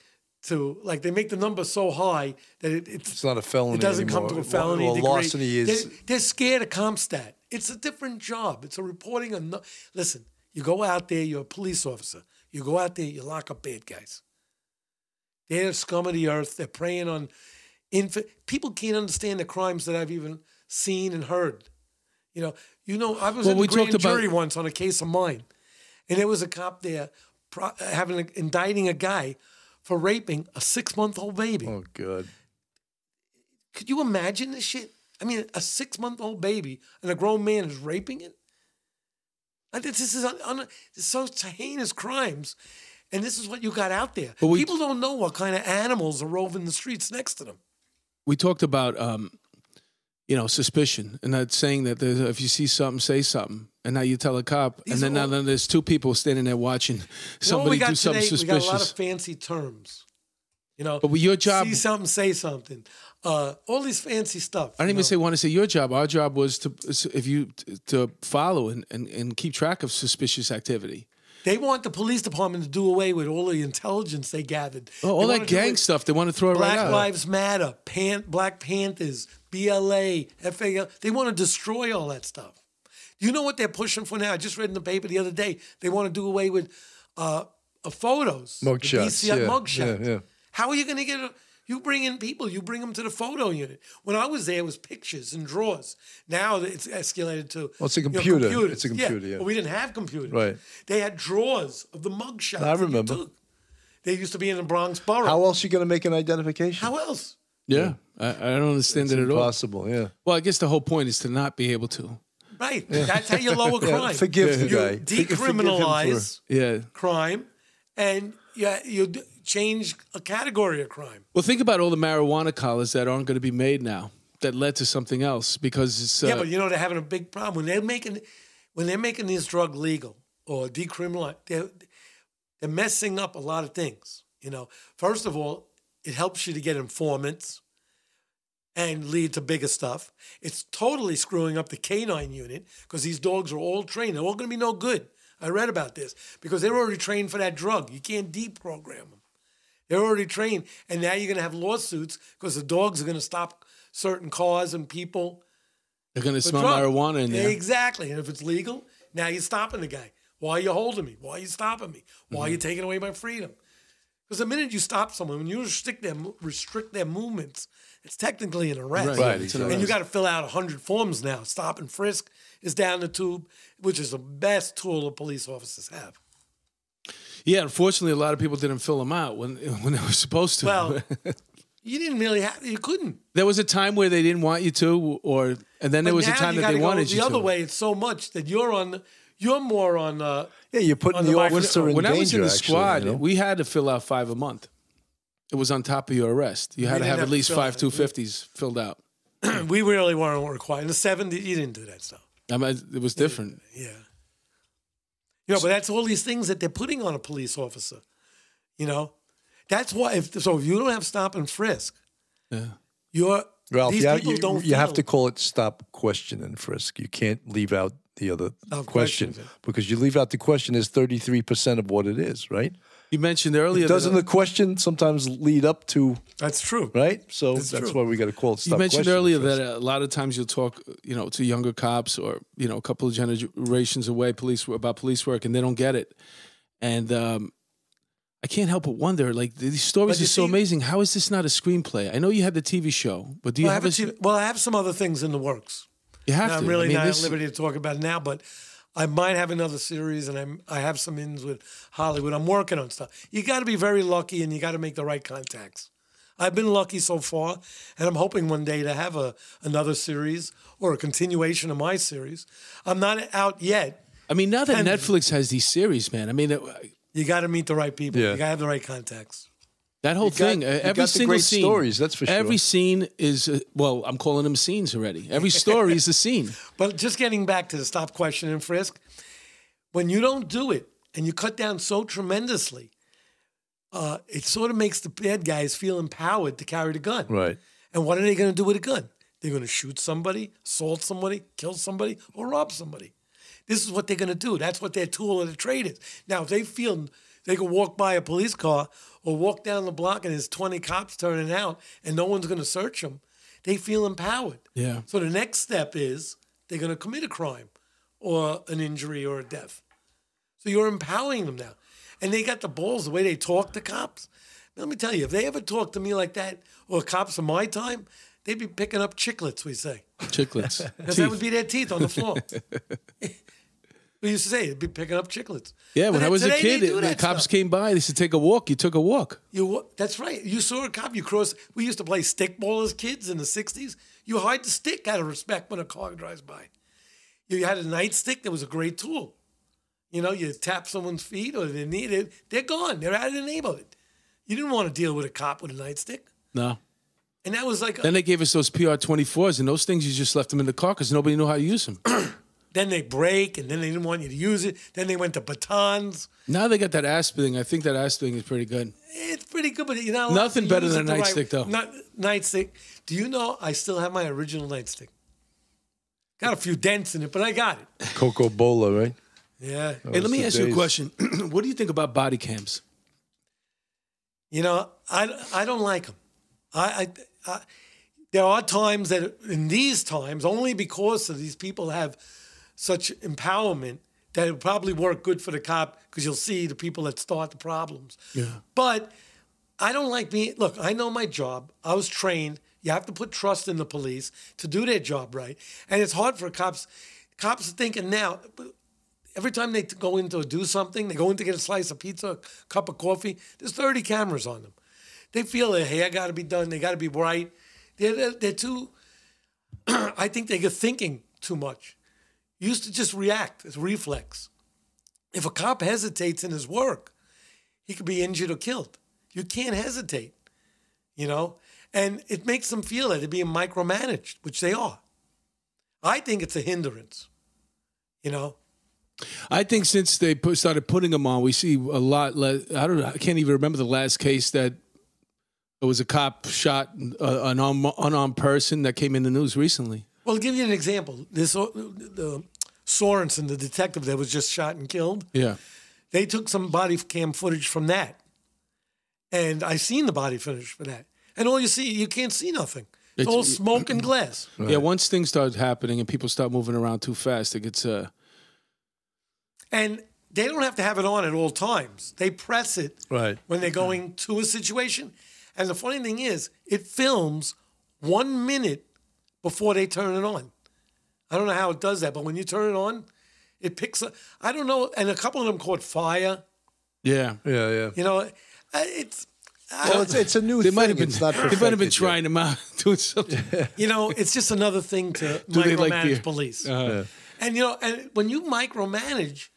to like they make the number so high that it, it's It's not a felony it doesn't come to a felony Well, degree. larceny is They're, they're scared of CompStat. It's a different job. It's a reporting. Of no, listen, you go out there. You're a police officer. You go out there. You lock up bad guys. They're scum of the earth. They're preying on infant. People can't understand the crimes that I've even seen and heard. You know, you know. I was Well, in the we grand about- jury once on a case of mine, and there was a cop there pro- having a, indicting a guy for raping a six month old baby. oh good. Could you imagine this shit? I mean, a six month old baby and a grown man is raping it. I think This is un, un, so heinous crimes, and this is what you got out there. We- People don't know what kind of animals are roving the streets next to them. we talked about um, you know suspicion and that saying that there's, if you see something, say something, and now you tell a cop, These and then are now then there's two people standing there watching You know somebody do something today? We got a lot of suspicious. fancy terms. You know, But with your job, see something, say something. Uh, all these fancy stuff. I didn't even know? say want to say your job. Our job was to if you to follow and, and, and keep track of suspicious activity. They want the police department to do away with all the intelligence they gathered. Oh, all They that gang stuff, they want to throw it Black right out. Lives Matter, Pan- Black Panthers, BLA, FAL. They want to destroy all that stuff. You know what they're pushing for now? I just read in the paper the other day. They want to do away with uh, uh, photos, Mugshots, yeah, mugshots. yeah, yeah. How are you going to get a? You bring in people. You bring them to the photo unit. When I was there, it was pictures and drawers. Now it's escalated to. Well, it's a you know, computer. It's a computer, yeah. But we didn't have computers. Right. They had drawers of the mug shots. I that you remember. took. They used to be in the Bronx Borough. How else are you going to make an identification? How else? Yeah, I, I don't understand it's it at all. impossible. Yeah. Well, I guess the whole point is to not be able to. Right. That's how you lower Yeah, crime. forgive the you guy. Forgive- forgive for- decriminalize Yeah. crime, and yeah, you d- change a category of crime. Well, think about all the marijuana collars that aren't going to be made now that led to something else because it's. Uh, yeah, but you know they're having a big problem when they're making when they're making this drug legal or decriminalize. They're they're messing up a lot of things. You know, first of all, it helps you to get informants and lead to bigger stuff. It's totally screwing up the canine unit because these dogs are all trained. They're all going to be no good. I read about this because they're already trained for that drug. You can't deprogram them. They're already trained, and now you're going to have lawsuits because the dogs are going to stop certain cars and people. they're going to smell drug. marijuana in there. Exactly, and if it's legal, now you're stopping the guy. Why are you holding me? Why are you stopping me? Why are Mm-hmm. you taking away my freedom? Because the minute you stop someone, when you restrict their restrict their movements, it's technically an arrest. Right, Right, it's an exactly. And you arrest. got to fill out hundred forms now. Stop and frisk is down the tube, which is the best tool the police officers have. Yeah, unfortunately, a lot of people didn't fill them out when when they were supposed to. Well, you didn't really have. You couldn't. there was a time where they didn't want you to, or and then there was a time that they go wanted the you other to. way. It's so much that you're on. You're more on. Uh, Yeah, you're putting On the, the micro- officer in when danger. I was in the actually, squad, you know? we had to fill out five a month. It was on top of your arrest. You had to have have at least five two fifties filled out. we really weren't required. In the '70s, you didn't do that stuff. I mean, it was different. Yeah. You know, but that's all these things that they're putting on a police officer. You know, that's why. If so, if you don't have stop and frisk, Yeah. you're Ralph, these you, have- you, don't. you have to call it stop, question, and frisk. You can't leave out the other Stop question because you leave out the question is 33% of what it is, right? You mentioned earlier. Doesn't the question sometimes lead up to, That's true. right? So That's that's, why we got to call it stop you mentioned earlier frisk. that a lot of times you'll talk, you know, to younger cops or you know a couple of generations away, police about police work, and they don't get it. And um, I can't help but wonder, like these stories But you are so see- amazing. How is this not a screenplay? I know you had the TV show, but do you Well I, have, have a? a, well, I have some other things in the works. you have And to. I'm really I mean, not this- at liberty to talk about it now, but I might have another series, and I'm I have some ins with Hollywood. I'm working on stuff. You got to be very lucky, and you got to make the right contacts. I've been lucky so far, and I'm hoping one day to have a another series or a continuation of my series. I'm not out yet. I mean, now that And- Netflix has these series, man. I mean, it, uh, You got to meet the right people. Yeah. You got to have the right contacts. That whole got- thing, uh, you every got the single great scene, stories, that's for sure. Every scene is uh, well, I'm calling them scenes already. Every story is a scene. But just getting back to the stop, question, and frisk, when you don't do it and you cut down so tremendously, uh, it sort of makes the bad guys feel empowered to carry the gun. Right. And what are they going to do with a gun? They're going to shoot somebody, assault somebody, kill somebody, or rob somebody. This is what they're going to do. That's what their tool of the trade is. Now, if they feel they can walk by a police car or walk down the block and there's 20 cops turning out and no one's going to search them, they feel empowered. Yeah. So the next step is they're going to commit a crime or an injury or a death. So you're empowering them now. And they got the balls, the way they talk to cops. Let me tell you, if they ever talk to me like that, or cops of my time, they'd be picking up chiclets, we say. Chiclets. Because that would be their teeth on the floor. we used to say, they'd be picking up chiclets. Yeah, when I was a kid, do the cops stuff. came by. They said, "Take a walk." You took a walk. You that's right. You saw a cop, you cross. We used to play stickball as kids in the 60s. You hide the stick out of respect when a car drives by. You had a nightstick that was a great tool. You know, you tap someone's feet or they need it, they're gone. They're out of the neighborhood. You didn't want to deal with a cop with a nightstick. No. And that was like, Then they gave us those PR twenty fours, and those things you just left them in the car because nobody knew how to use them. then they break and then they didn't want you to use it. Then they went to batons. now they got that asp thing. I think that asp thing is pretty good. It's pretty good, but you know Nothing better than a the nightstick, though. Not nightstick. Do you know I still have my original nightstick? Got a few dents in it, but I got it. cocobolo, right? Yeah. Oh, hey, let me the ask you a question. what do you think about body cams? You know, I, I don't like them. I, I, I there are times that in these times only because of these people have such empowerment that it probably work good for the cop because you'll see the people that start the problems. Yeah. But I don't like being. Look, I know my job. I was trained. You have to put trust in the police to do their job right, and it's hard for cops. Cops are thinking now. Every time they go in to do something, they go in to get a slice of pizza, a cup of coffee. There's 30 cameras on them. They feel like, hey, I got to be done. They got to be bright. They're, they're, they're too. I think they're thinking too much. Used to just react. It's reflex. If a cop hesitates in his work, he could be injured or killed. You can't hesitate, you know? And it makes them feel that they're being micromanaged, which they are. I think it's a hindrance, you know? I think since they put, started putting them on, we see a lot less. I don't know. I can't even remember the last case that it was a cop shot uh, an unarmed person that came in the news recently. Well, I'll give you an example. This uh, the Simonsen, the detective that was just shot and killed. Yeah, they took some body cam footage from that, and I seen the body footage for that. And all you see, you can't see nothing. It's, it's all smoke and glass. Right. Yeah, once things start happening and people start moving around too fast, it gets uh. And they don't have to have it on at all times. They press it right when they're going to a situation. And the funny thing is, it films one minute before they turn it on. I don't know how it does that, but when you turn it on, it picks up. I don't know, and a couple of them caught fire. Yeah, yeah, yeah. You know, it's. Well, it's, it's a new they thing. Might have been, it's not they might have been trying them out, doing something. You know, it's just another thing to micromanage like the, police. Uh, yeah. And you know, and when you micromanage,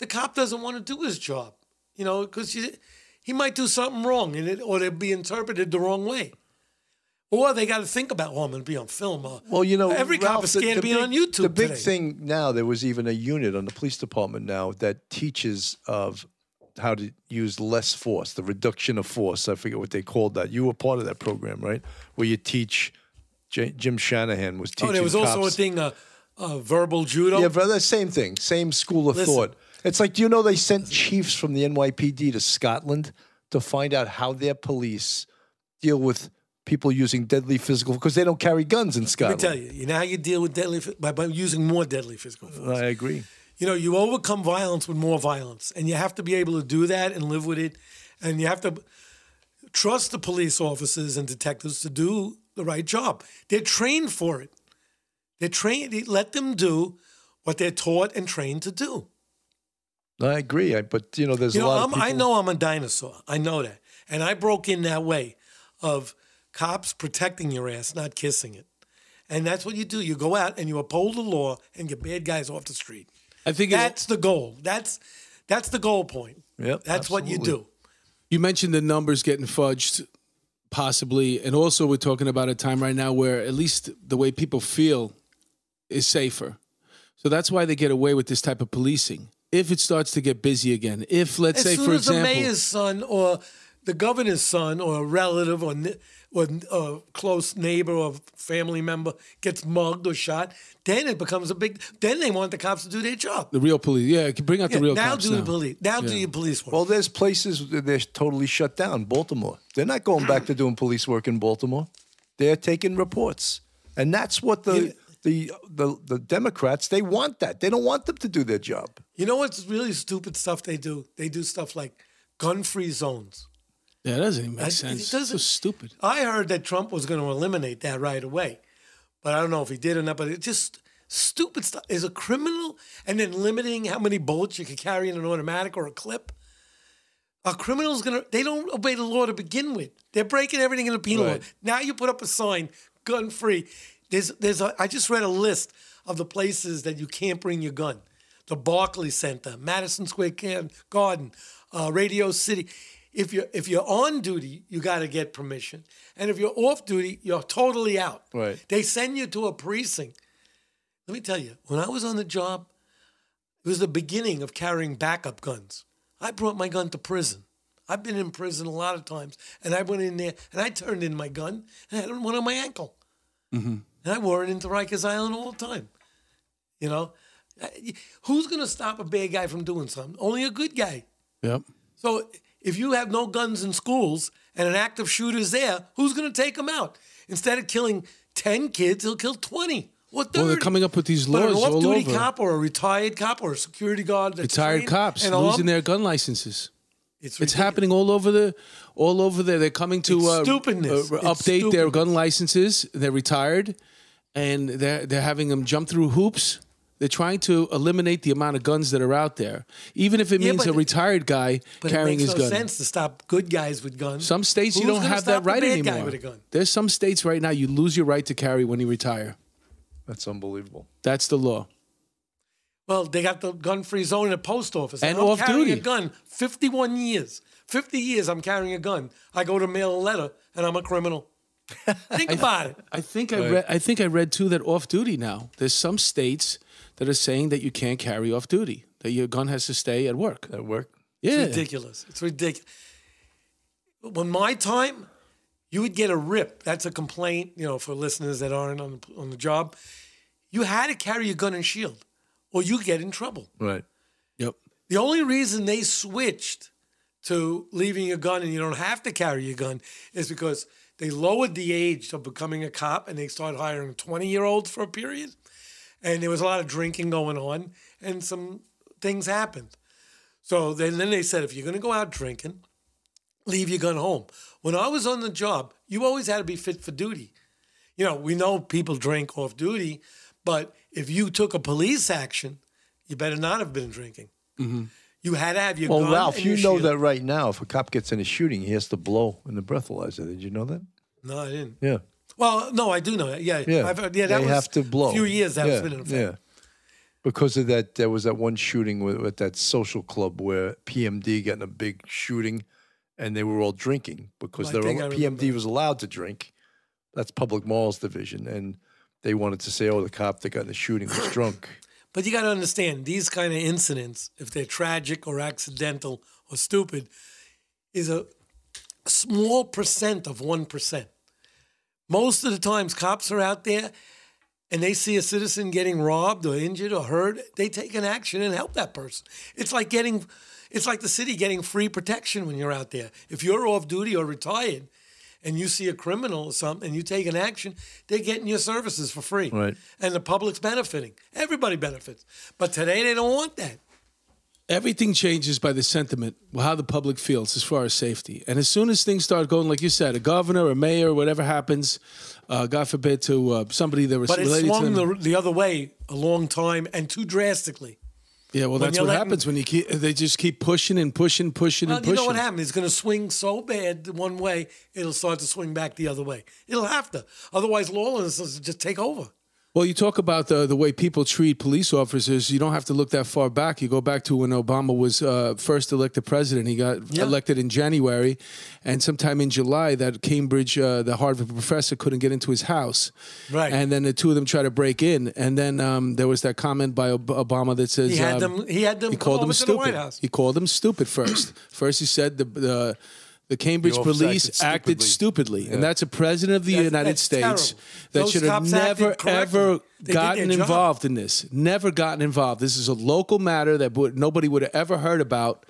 the cop doesn't want to do his job. You know, because he might do something wrong, and it or it'll be interpreted the wrong way. Or they got to think about, oh, I'm going to be on film. Uh, well, you know, every Ralph, cop is scared to be on YouTube. The big today. thing now, there was even a unit on the police department now that teaches of how to use less force, the reduction of force. I forget what they called that. You were part of that program, right? Where you teach. J- Jim Shanahan was teaching. Oh, there was cops. also a thing, uh, uh, verbal judo. Yeah, but the same thing, same school of Listen. thought. It's like, do you know they sent chiefs from the NYPD to Scotland to find out how their police deal with people using deadly physical because they don't carry guns in Let me Scotland. tell you, you know how you deal with deadly by, by using more deadly physical force. I agree. You know, you overcome violence with more violence, and you have to be able to do that and live with it, and you have to trust the police officers and detectives to do the right job. They're trained for it. They're trained. Let them do what they're taught and trained to do. I agree, I, but you know, there's You a know, lot I'm, of people. I know I'm a dinosaur. I know that, and I broke in that way of cops protecting your ass, not kissing it. And that's what you do. You go out and you uphold the law and get bad guys off the street. I think That's the goal. That's that's the goal point. Yep, That's what you do. You mentioned the numbers getting fudged, possibly, and also we're talking about a time right now where at least the way people feel is safer. So that's why they get away with this type of policing. If it starts to get busy again, if let's As say, for as the mayor's son or the governor's son or a relative or or a close neighbor or family member gets mugged or shot, then it becomes a big. Then they want the cops to do their job. the real police, yeah, bring out Yeah, the real police. now cops do now. the police. Now do your police work. Well, there's places that they're totally shut down. Baltimore, they're not going back to doing police work in Baltimore. They're taking reports, and that's what the Yeah. the the the Democrats they want that. They don't want them to do their job. You know what's really stupid stuff they do? They do stuff like gun-free zones. Yeah, that doesn't even make I- it sense. It's so doesn't- stupid. I heard that Trump was going to eliminate that right away, but I don't know if he did or not. But it's just stupid stuff. Is a criminal and then limiting how many bullets you can carry in an automatic or a clip. A criminal's gonna. They don't obey the law to begin with. They're breaking everything in the penal Right. law. Now you put up a sign, gun free. There's there's a. I just read a list of the places that you can't bring your gun. The Barclay Center, Madison Square Garden, uh, Radio City. If you're if you're on duty, you got to get permission, and if you're off duty, you're totally out. Right. They send you to a precinct. Let me tell you, when I was on the job, it was the beginning of carrying backup guns. I brought my gun to prison. I've been in prison a lot of times, and I went in there and I turned in my gun and I had one on my ankle, mm-hmm. and I wore it into Rikers Island all the time. You know, who's gonna stop a bad guy from doing something? Only a good guy. Yep. So if you have no guns in schools and an active shooter's there, who's going to take him out? Instead of killing 10 kids, he'll kill 20 What 30. Well, they're coming up with these But an laws all off-duty over. cop or a retired cop or a security guard that's Retired cops and losing their gun licenses. It's ridiculous. happening all over the, all over there. They're coming to uh, uh, It's update their gun licenses. They're retired, and they're they're having them jump through hoops. They're trying to eliminate the amount of guns that are out there, even if it Yeah, means a retired guy But carrying it makes his no gun. sense to stop good guys with guns. Some states you don't gonna have that stop a right bad guy anymore. with a gun? There's some states right now you lose your right to carry when you retire. That's unbelievable. That's the law. Well, they got the gun-free zone in the post office, And I'm off carrying duty. a gun. Fifty-one years, fifty years. I'm carrying a gun. I go to mail a letter, and I'm a criminal. Think about it. I think I read. I think I read too that off duty now. There's some states that are saying that you can't carry off duty. That your gun has to stay at work. At work? Yeah, It's ridiculous. It's ridiculous. When my time, you would get a rip. That's a complaint, you know, for listeners that aren't on the, on the job. You had to carry a gun and shield, or you get in trouble. Right. Yep. The only reason they switched to leaving your gun and you don't have to carry your gun is because they lowered the age of becoming a cop and they started hiring 20 year olds for a period. And there was a lot of drinking going on and some things happened. So then, then they said, if you're going to go out drinking, leave your gun home. When I was on the job, you always had to be fit for duty. You know, we know people drink off duty, but if you took a police action, you better not have been drinking. Mm-hmm. You had to have your Well, gun. Ralph, and you know shield. that right now. If a cop gets in a shooting, he has to blow in the breathalyzer. Did you know that? No, I didn't. Yeah. Well, no, I do know that. Yeah, Yeah. I've heard, yeah. That they was have to blow. A few years that yeah. been in effect. Yeah. Because of that, there was that one shooting with, with that social club where PMD got in a big shooting, and they were all drinking because I they were think I remember. PMD was allowed to drink. That's Public Morals Division, and they wanted to say, "Oh, the cop that got in the shooting was drunk." But you got to understand these kind of incidents, if they're tragic or accidental or stupid, is a small percent of one percent. Most of the times, cops are out there and they see a citizen getting robbed or injured or hurt, they take an action and help that person. It's like getting, it's like the city getting free protection when you're out there. If you're off duty or retired, and you see a criminal or something, and you take an action, they're getting your services for free, Right. And the public's benefiting. Everybody benefits. But today they don't want that. Everything changes by the sentiment, how the public feels as far as safety. And as soon as things start going, like you said, a governor, a mayor, whatever happens, uh, God forbid, to uh, somebody that was But related to swung them. the, the other way a long time and too drastically. yeah, well, that's what letting- happens when you keep. They just keep pushing and pushing, pushing Well, and pushing. you know what happens? It's going to swing so bad one way, it'll start to swing back the other way. It'll have to. Otherwise, lawlessness will just take over. Well, you talk about the the way people treat police officers. You don't have to look that far back. You go back to when Obama was uh, first elected president. He got Yeah. elected in January, and sometime in July, that Cambridge, uh, the Harvard professor, couldn't get into his house. Right. And then the two of them tried to break in, and then um, there was that comment by Ob- Obama that says He had um, them. He had them. he called them over to the White stupid. House. He called them stupid first. first, he said the the. The Cambridge The police acted acted stupidly, and that's a president of the That's- United that's States terrible. that Those should have never ever They gotten involved in this. Never gotten involved. This is a local matter that would, nobody would have ever heard about.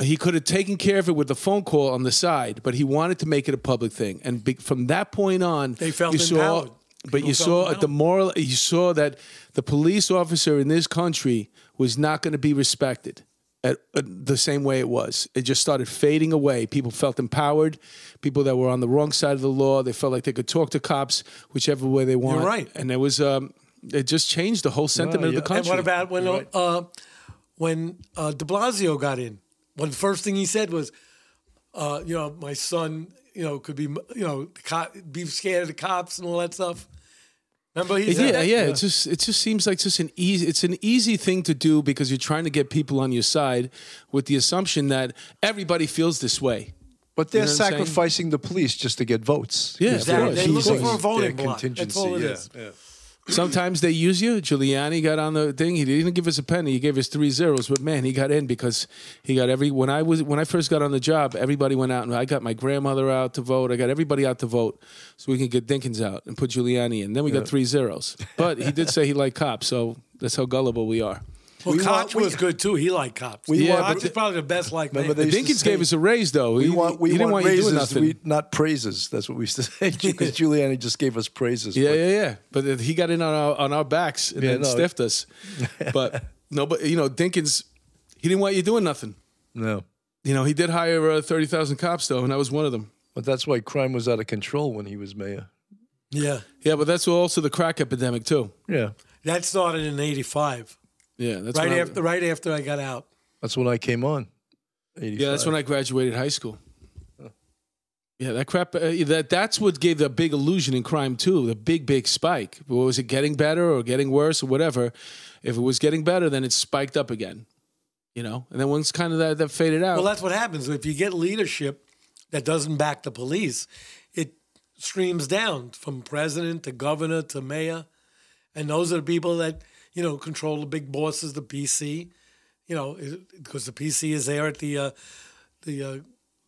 He could have taken care of it with a phone call on the side, but he wanted to make it a public thing. And be, from that point on, They felt you saw, but People you saw empowered. the moral. You saw that the police officer in this country was not going to be respected at, uh, the same way it was. It just started fading away. People felt empowered. People that were on the wrong side of the law, they felt like they could talk to cops whichever way they want. You're right. And it was, um, it just changed the whole sentiment of yeah. the country. And what about when uh, when uh, De Blasio got in? Well, the first thing he said was, uh, you know, my son, you know, could be, you know, the cop, be scared of the cops and all that stuff. Remember he said yeah, that? yeah, It just it just seems like just an easy. It's an easy thing to do because you're trying to get people on your side, with the assumption that everybody feels this way. But they're know what sacrificing the police just to get votes. Yeah, of Exactly. They Of look for a voting Their block. That's contingency, all it yeah, is. yeah. Sometimes they use you. Giuliani got on the thing. He didn't give us a penny. He gave us three zeros. But man, he got in because he got every. When I was when I first got on the job, everybody went out and I got my grandmother out to vote. I got everybody out to vote so we can get Dinkins out and put Giuliani in. Then we got three zeros. But he did say he liked cops, so that's how gullible we are. Well, We Koch want- was good too. He liked cops. We yeah, want- Koch is probably the best like Remember man. they used to Dinkins gave us a raise though. We he, want we he didn't want want you doing raises, nothing. we, not praises. That's what we used to say because Giuliani just gave us praises. Yeah, but- yeah, yeah. But he got in on our on our backs and Yeah, then no. stiffed us. But no, but you know, Dinkins, he didn't want you doing nothing. No. You know, he did hire uh, thirty thousand cops though, and I was one of them. But that's why crime was out of control when he was mayor. Yeah. Yeah, but that's also the crack epidemic too. Yeah, That started in 85. Yeah, that's right when I- after right after I got out. that's when I came on. Yeah, that's when I graduated high school. Yeah, that crap. Uh, that that's what gave the big illusion in crime too. The big, big spike. Was it getting better or getting worse or whatever? If it was getting better, then it spiked up again. You know, and then once kind of that, that faded out. Well, that's what happens if you get leadership that doesn't back the police. It streams down from president to governor to mayor, and those are the people that you know control the big bosses, the PC. You know, because the PC is there at the uh, the uh,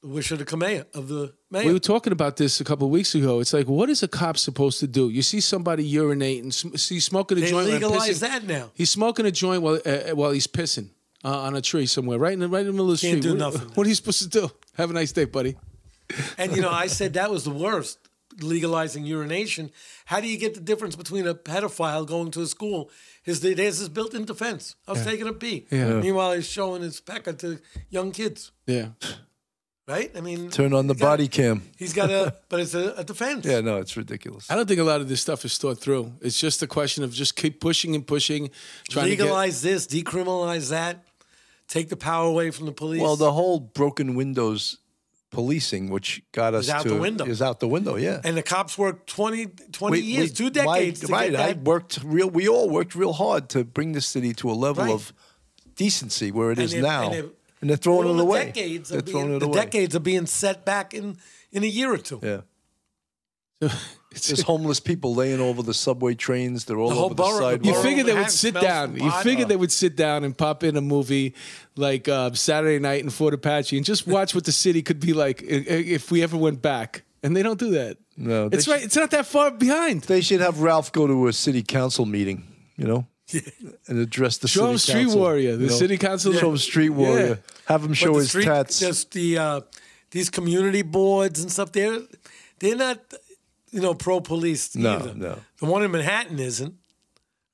wish of the commander of the mayor. we were talking about this a couple of weeks ago. It's like, what is a cop supposed to do? You see somebody urinate and sm- see smoking a they joint. legalize that now. He's smoking a joint while uh, while he's pissing uh, on a tree somewhere, right in the, right in the middle of the Can't street. do what, nothing. What are you supposed to do? Have a nice day, buddy. And you know, I said that was the worst, legalizing urination. How do you get the difference between a pedophile going to a school? Is that there's this built-in defense. I was taking a pee. Yeah. Meanwhile, he's showing his pecker to young kids. Yeah. Right? I mean, Turn on the he's got- body cam. He's got a, but it's a, a defense. Yeah, no, it's ridiculous. I don't think a lot of this stuff is thought through. It's just a question of just keep pushing and pushing, trying to Legalize this, decriminalize that, take the power away from the police. Well, the whole broken windows policing, which got us out to the window. is out the window. Yeah, and the cops worked 20, 20 We- years, we- two decades my- to right, I worked real. We all worked real hard to bring the city to a level Right. of decency where it And is if- now, and and, they're throwing it the away. Decades They're are throwing it the away. decades are being set back in, in a year or two. Yeah. There's homeless people laying over the subway trains. They're all The whole over the borough- the sidewalk. You Borough figured they would sit down. You pot. figured they would sit down and pop in a movie like uh, Saturday Night in Fort Apache and just watch what the city could be like i- i- if we ever went back. And they don't do that. No, they it's right. It's not that far behind. They should have Ralph go to a city council meeting. You know. And address the Show city him Street council, Warrior, the you know? city council. Show him Street Warrior. Have him But show the his street- tats. Just the uh, these community boards and stuff. They're they're not you know pro police No, either. no. The one in Manhattan isn't.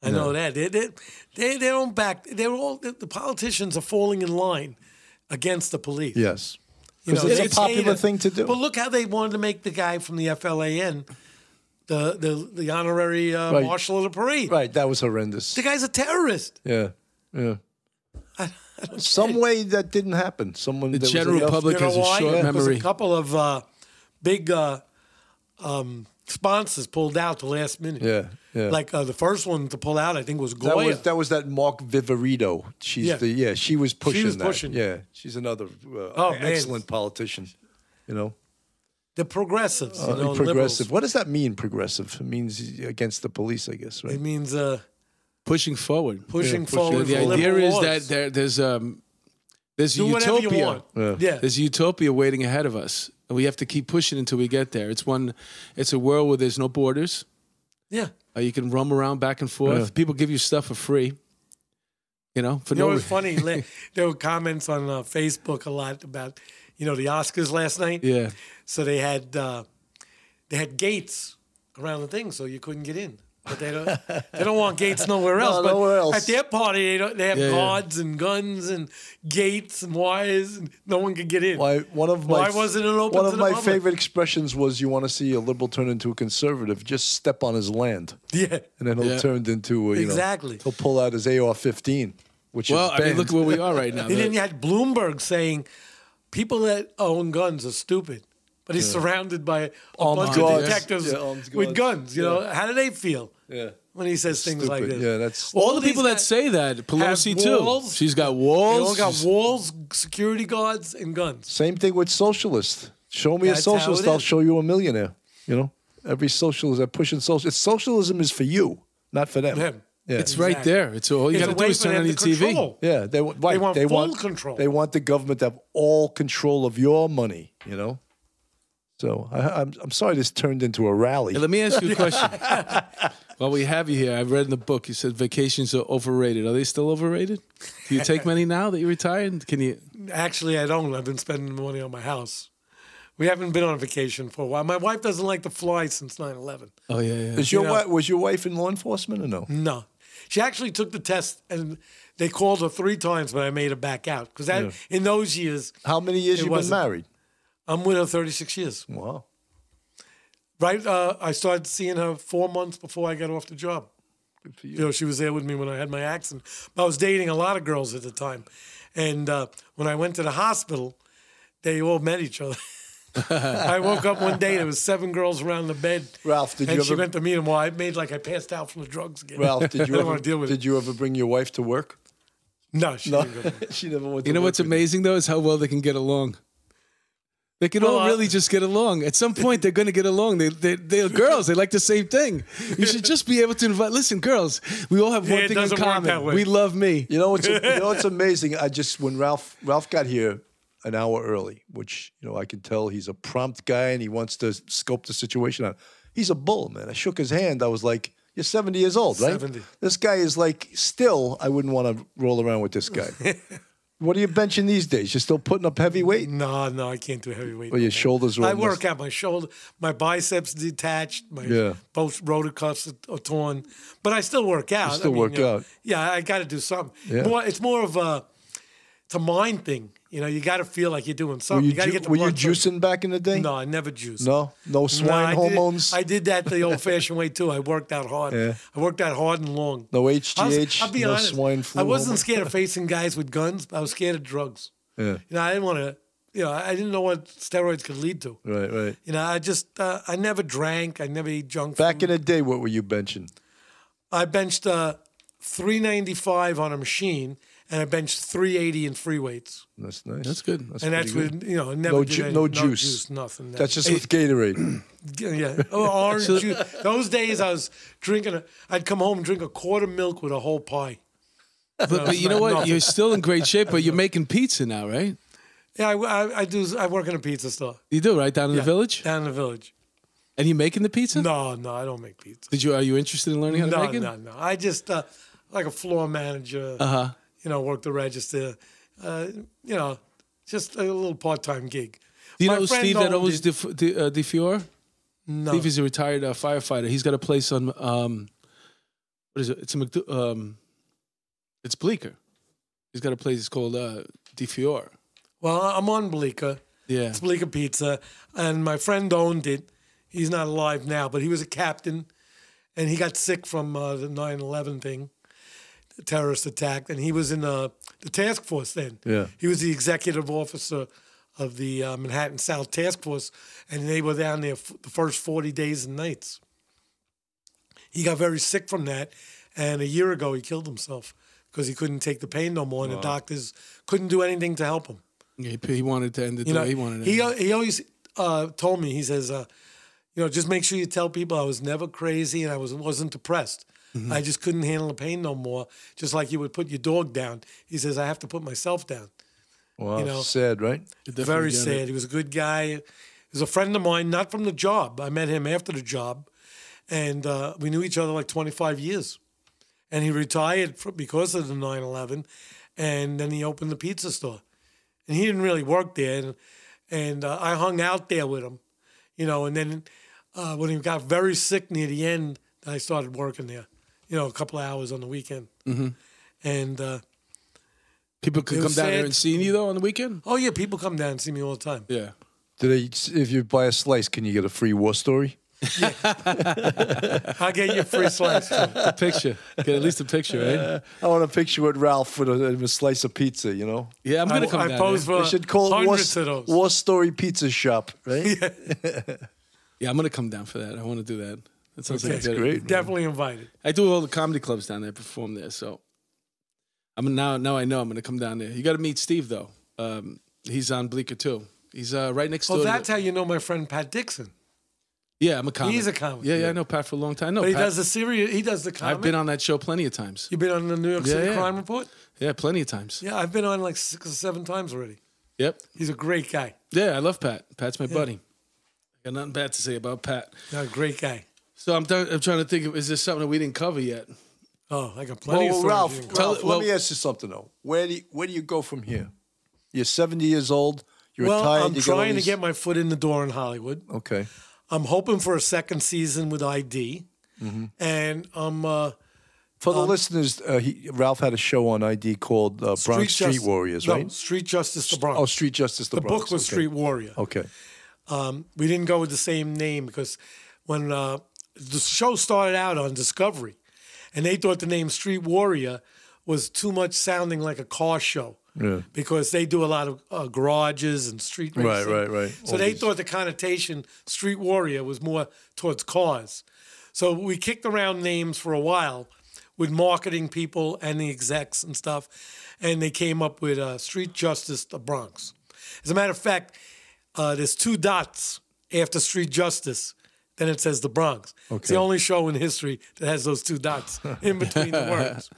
I know that they they they they don't back. They're all the, the politicians are falling in line against the police. yes, You because it's a popular hated. thing to do. But look how they wanted to make the guy from the FALN the the the honorary uh, Right. marshal of the parade. right, that was horrendous. The guy's a terrorist. Yeah, yeah. Some way that didn't happen. Someone The there was general enough- public You know has a short Because memory. a couple of uh, big uh, um, sponsors pulled out the last minute. Yeah, yeah. Like uh, the first one to pull out, I think was that was that was that Mark Viverito. She's Yeah. the yeah. She was pushing was that. pushing. Yeah, she's another uh, Oh, man. excellent politician. You know, the progressives. you Uh, know, progressive. liberals. What does that mean? Progressive. It means against the police, I guess, right? It means uh, pushing forward. pushing pushing forward. the for idea is that there, there's um, there's a do whatever utopia. you want. Yeah. Yeah. There's a utopia waiting ahead of us, and we have to keep pushing until we get there. It's one. It's a world where there's no borders. yeah. Uh, you can roam around back and forth. Yeah. People give you stuff for free. You know, for You know, no it was funny. there were comments on uh, Facebook a lot about, you know, the Oscars last night. Yeah. So they had uh, they had gates around the thing, so you couldn't get in. But they don't they don't want gates nowhere else. but nowhere else. At their party, they don't, they have Yeah, yeah. guards and guns and gates and wires, and no one could get in. Why one of my Why wasn't it open one to of the my public? favorite expressions was you want to see a liberal turn into a conservative, just step on his land, Yeah, and then he'll Yeah. turn into a, you Exactly. Know, he'll pull out his AR-15, which Well, is I mean, look where we are right now. and then you had Bloomberg saying people that own guns are stupid. But he's surrounded by a Armed bunch guards. of detectives Yeah, armed with guns. You know, how do they feel yeah. when he says things like Stupid. this? Yeah, that's all the people that say that, Pelosi too. She's got They walls. all got walls, security guards, and guns. Same thing with socialists. Show me That's a socialist, I'll is. show you a millionaire. You know, every socialist that pushing social. Socialism is for you, not for them. Them. Yeah, It's right there. It's all you got to do is turn on your TV. yeah. They, wa- right, want they full want control. They want the government to have all control of your money. You know. So I, I'm I'm sorry this turned into a rally. Hey, let me ask you a question. While we have you here, I've read in the book you said vacations are overrated. Are they still overrated? Do you take many now that you're retired? Can you? Actually, I don't. I've been spending money on my house. We haven't been on vacation for a while. My wife doesn't like to fly since 9 11. Oh yeah, yeah. Is your you know- wi- was your wife in law enforcement or no? No. She actually took the test, and they called her three times, but I made her back out because Yeah. in those years, How many years you been married? I'm with her 36 years. Wow. Right, uh, I started seeing her four months before I got off the job. Good for you. You know, she was there with me when I had my accident. But I was dating a lot of girls at the time, and uh, when I went to the hospital, they all met each other. I woke up one day. There was seven girls around the bed. Ralph, did and you she ever went to meet them. Well, I made like I passed out from the drugs again. Ralph, did you don't ever want to deal with did it. you ever bring your wife to work? No, she No, didn't go. she never went. To You know work what's with amazing though is how well they can get along. They can Well, all I- really just get along. At some point, they're going to get along. They, they, they're girls. They like the same thing. You should just be able to invite. Listen, girls, we all have one it thing in common. We love me. You know what's you know what's amazing? I just when Ralph Ralph got here an hour early, which you know I can tell he's a prompt guy and he wants to scope the situation out. He's a bull, man. I shook his hand. I was like, "You're 70 years old, right?" 70. This guy is like still. I wouldn't want to roll around with this guy. what are you benching these days? You're still putting up heavy weight? No, no, I can't do heavy weight. Well, your more. shoulders are I work out my shoulder, my biceps detached, my Yeah. both rotor cuffs are, are torn, but I still work out. still I mean, work you know, out. Yeah, I got to do something. Yeah. More, it's more of a, it's a mind thing. You know, you got to feel like you're doing Were something. you, You, got to ju- get the were you juicing back in the day? No, I never juiced. no, no No, swine I did- hormones. I did that the old-fashioned way too. I worked out hard. Yeah. I worked out hard and long. no I HGH. I'll be no honest. swine flu. I wasn't hormones? scared of facing guys with guns. I was scared of drugs. Yeah, You know, I didn't want to. You know, I didn't know what steroids could lead to. right, right. You know, I just uh, I never drank. I never ate junk Back food. in the day, what were you benching? I benched uh, 395 on a machine, and I benched 380 in free weights. That's nice. That's good. That's And that's good. with you know never No did ju- any- no juice. nothing. That's just with Gatorade. yeah. Oh, orange juice. Those days I was drinking. A, I'd come home and drink a quart of milk with a whole pie. But, but you know what? nothing. You're still in great shape, but you're making pizza now, right? Yeah, I, I, I do. I work in a pizza store You do, right? Down in Yeah, the village? down in the village. And you making the pizza? No, no, I don't make pizza. Did you? Are you interested in learning how to make it? no, no. I just uh, like a floor manager. Uh huh. You know, work the register. Uh, you know, just a little part-time gig. Do you My know Steve that owns the the uh? No, Steve is a retired uh, firefighter. He's got a place on um, what is it? It's a um, it's Bleecker. He's got a place. It's called uh, Di well, I'm on Bleecker. Yeah. It's Bleecker Pizza, and my friend owned it. He's not alive now, but he was a captain, and he got sick from uh, the 9/11 thing, the terrorist attack, and he was in uh, the task force then. Yeah. he was the executive officer of the uh, Manhattan South Task Force, and they were down there f- the first 40 days and nights. He got very sick from that, and a year ago he killed himself because he couldn't take the pain no more, and the doctors couldn't do anything to help him. Yeah, he, he wanted to end it You the know, way he wanted it. he he always uh, told me. He says, uh, you know, just make sure you tell people I was never crazy and I was wasn't depressed. Mm-hmm. I just couldn't handle the pain no more. Just like you would put your dog down. He says, I have to put myself down. Wow, You know, sad, right? Very get it. sad. He was a good guy. He was a friend of mine, not from the job. I met him after the job, and uh, we knew each other like 25 years. And he retired for, because of the 9 11, and then he opened the pizza store. And he didn't really work there. And, and uh, I hung out there with him, you know. And then uh, when he got very sick near the end, I started working there, you know, a couple of hours on the weekend. Mm-hmm. And uh, People could come was down there and see you though on the weekend. oh, yeah, people come down and see me all the time. Yeah. Do they? If you buy a slice, can you get a free war story? I'll get you a free slice. A picture. Get at least a picture, right? I want a picture with Ralph with a, with a slice of pizza. You know, Yeah, I'm gonna come I down. pose there. for they should call it war, hundreds of those. war Story Pizza Shop, right? Yeah, Yeah, I'm gonna come down for that. I want to do that. That sounds like a That's good- great. man. Definitely invited. I do all the comedy clubs down there, perform there. So I'm now now I know I'm gonna come down there. You got to meet Steve though. Um, he's on Bleecker too. He's uh, right next Well, door. to that's the- how you know my friend Pat Dixon. yeah, I'm a comic. He's a comic. Yeah, yeah, I know Pat for a long time. No, But he Pat, does the series. He does the comic. I've been on that show plenty of times. You've been on the New York Yeah, City yeah. Crime Report. Yeah, plenty of times. Yeah, I've been on like six or seven times already. Yep. He's a great guy. Yeah, I love Pat. Pat's my buddy. I got nothing bad to say about Pat. Yeah, great guy. So I'm, th- I'm trying to think of is there something that we didn't cover yet? Oh, I got plenty Well, of well, stories. Ralph, you Tell- well- let me ask you something though. Where do you, where do you go from here? You're 70 years old. You're well, retired. I'm you got all trying to get my foot in the door in Hollywood. Okay. I'm hoping for a second season with ID, Mm-hmm. and I'm uh, For the listeners, uh, he, Ralph had a show on ID called uh, Bronx Street, Justice- Warriors, no, right? Street Justice the Bronx. Oh, Street Justice. The, the Bronx. The book was okay. Street Warrior. Okay. Um, we didn't go with the same name because when uh, the show started out on Discovery, and they thought the name Street Warrior was too much sounding like a car show. Yeah. Because they do a lot of uh, garages and street Right, racing. right, right. So All they these- thought the connotation Street Warrior was more towards cars. So we kicked around names for a while with marketing people and the execs and stuff, and they came up with uh, Street Justice the Bronx. As a matter of fact, uh, there's two dots after Street Justice. Then it says the Bronx. It's the only show in history that has those two dots in between the words.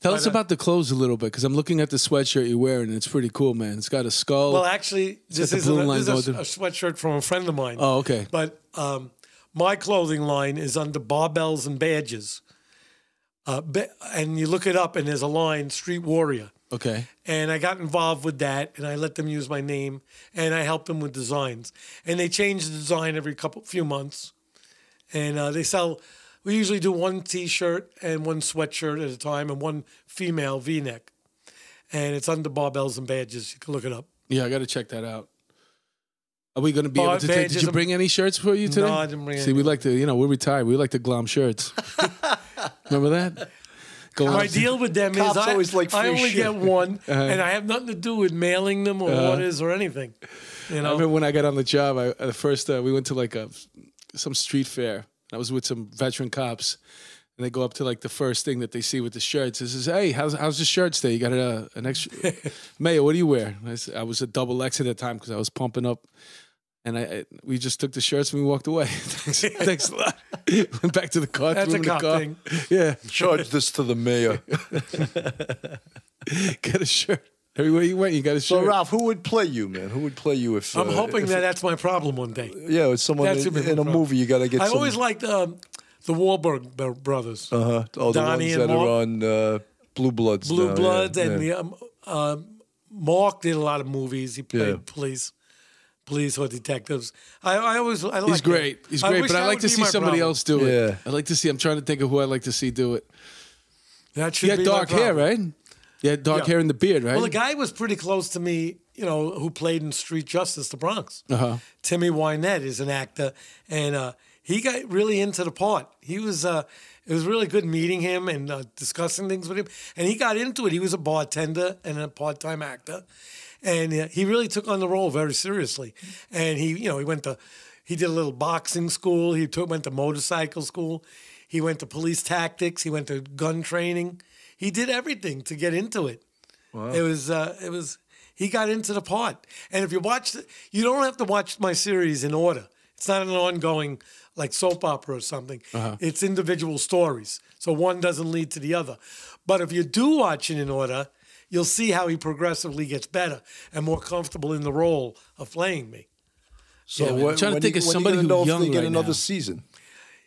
Tell us about the clothes a little bit, because I'm looking at the sweatshirt you're wearing, and it's pretty cool, man. It's got a skull. Well, actually, this is, a, this is a, a sweatshirt from a friend of mine. oh, okay. But um, my clothing line is under barbells and badges. Uh, and you look it up, and there's a line, Street Warrior. Okay. And I got involved with that, and I let them use my name, and I helped them with designs. And they change the design every couple few months, and uh, they sell. We usually do one T-shirt and one sweatshirt at a time, and one female V-neck. And it's under barbells and badges. You can look it up. Yeah, I got to check that out. Are we going to be Bar- able to take? Did you bring any shirts for you today? No, I didn't bring See, any. we like to, you know, we're retired. We like to glom shirts. Remember that? Go My deal with them is I, always like I only shit. get one, and I have nothing to do with mailing them or orders or anything. You know? I remember when I got on the job. I at first uh, we went to like a some street fair. I was with some veteran cops, and they go up to like the first thing that they see with the shirts. This is, "Hey, how's how's the shirt stay? You got a, an extra Mayor? What do you wear?" I, said- I was a double X at the time because I was pumping up. And I, I, we just took the shirts and we walked away. thanks, thanks a lot. Went back to the car. That's a them in the cop car. thing. Yeah, Charge this to the mayor. get a shirt. Everywhere you went, you got a So, shirt. Ralph, who would play you, man? Who would play you if? I'm uh, hoping if- that that's my problem one day. Yeah, it's someone That's in, a big in a problem. movie. You got to get. I some, always liked um, the Wahlberg bro- brothers, uh-huh, all the Donnie ones and that are Mark. on uh, Blue Bloods. Blue now, yeah, Bloods, and yeah. the um, uh, Mark did a lot of movies. He played Yeah. police, police or detectives. I, I always I like He's great. He's great, wish but I that like would to be see my somebody problem. else do it. Yeah. I like to see. I'm trying to think of who I'd like to see do it. That should You be had my dark hair, problem. right? Had dark Yeah. hair and the beard, right? Well, the guy was pretty close to me, you know, who played in Street Justice, the Bronx. Uh-huh. Timmy Wynette is an actor, and uh, he got really into the part. He was, uh, it was really good meeting him and uh, discussing things with him. And he got into it. He was a bartender and a part-time actor, and uh, he really took on the role very seriously. And he, you know, he went to, he did a little boxing school. He took, went to motorcycle school. He went to police tactics. He went to gun training. He did everything to get into it. It was uh, it was he got into the part. And if you watch the, you don't have to watch my series in order. It's not an ongoing like soap opera or something. It's individual stories. So one doesn't lead to the other. But if you do watch it in order, you'll see how he progressively gets better and more comfortable in the role of playing me. So Yeah, man. when, I'm trying to think you, of somebody you gonna who's if they young get right another now. season.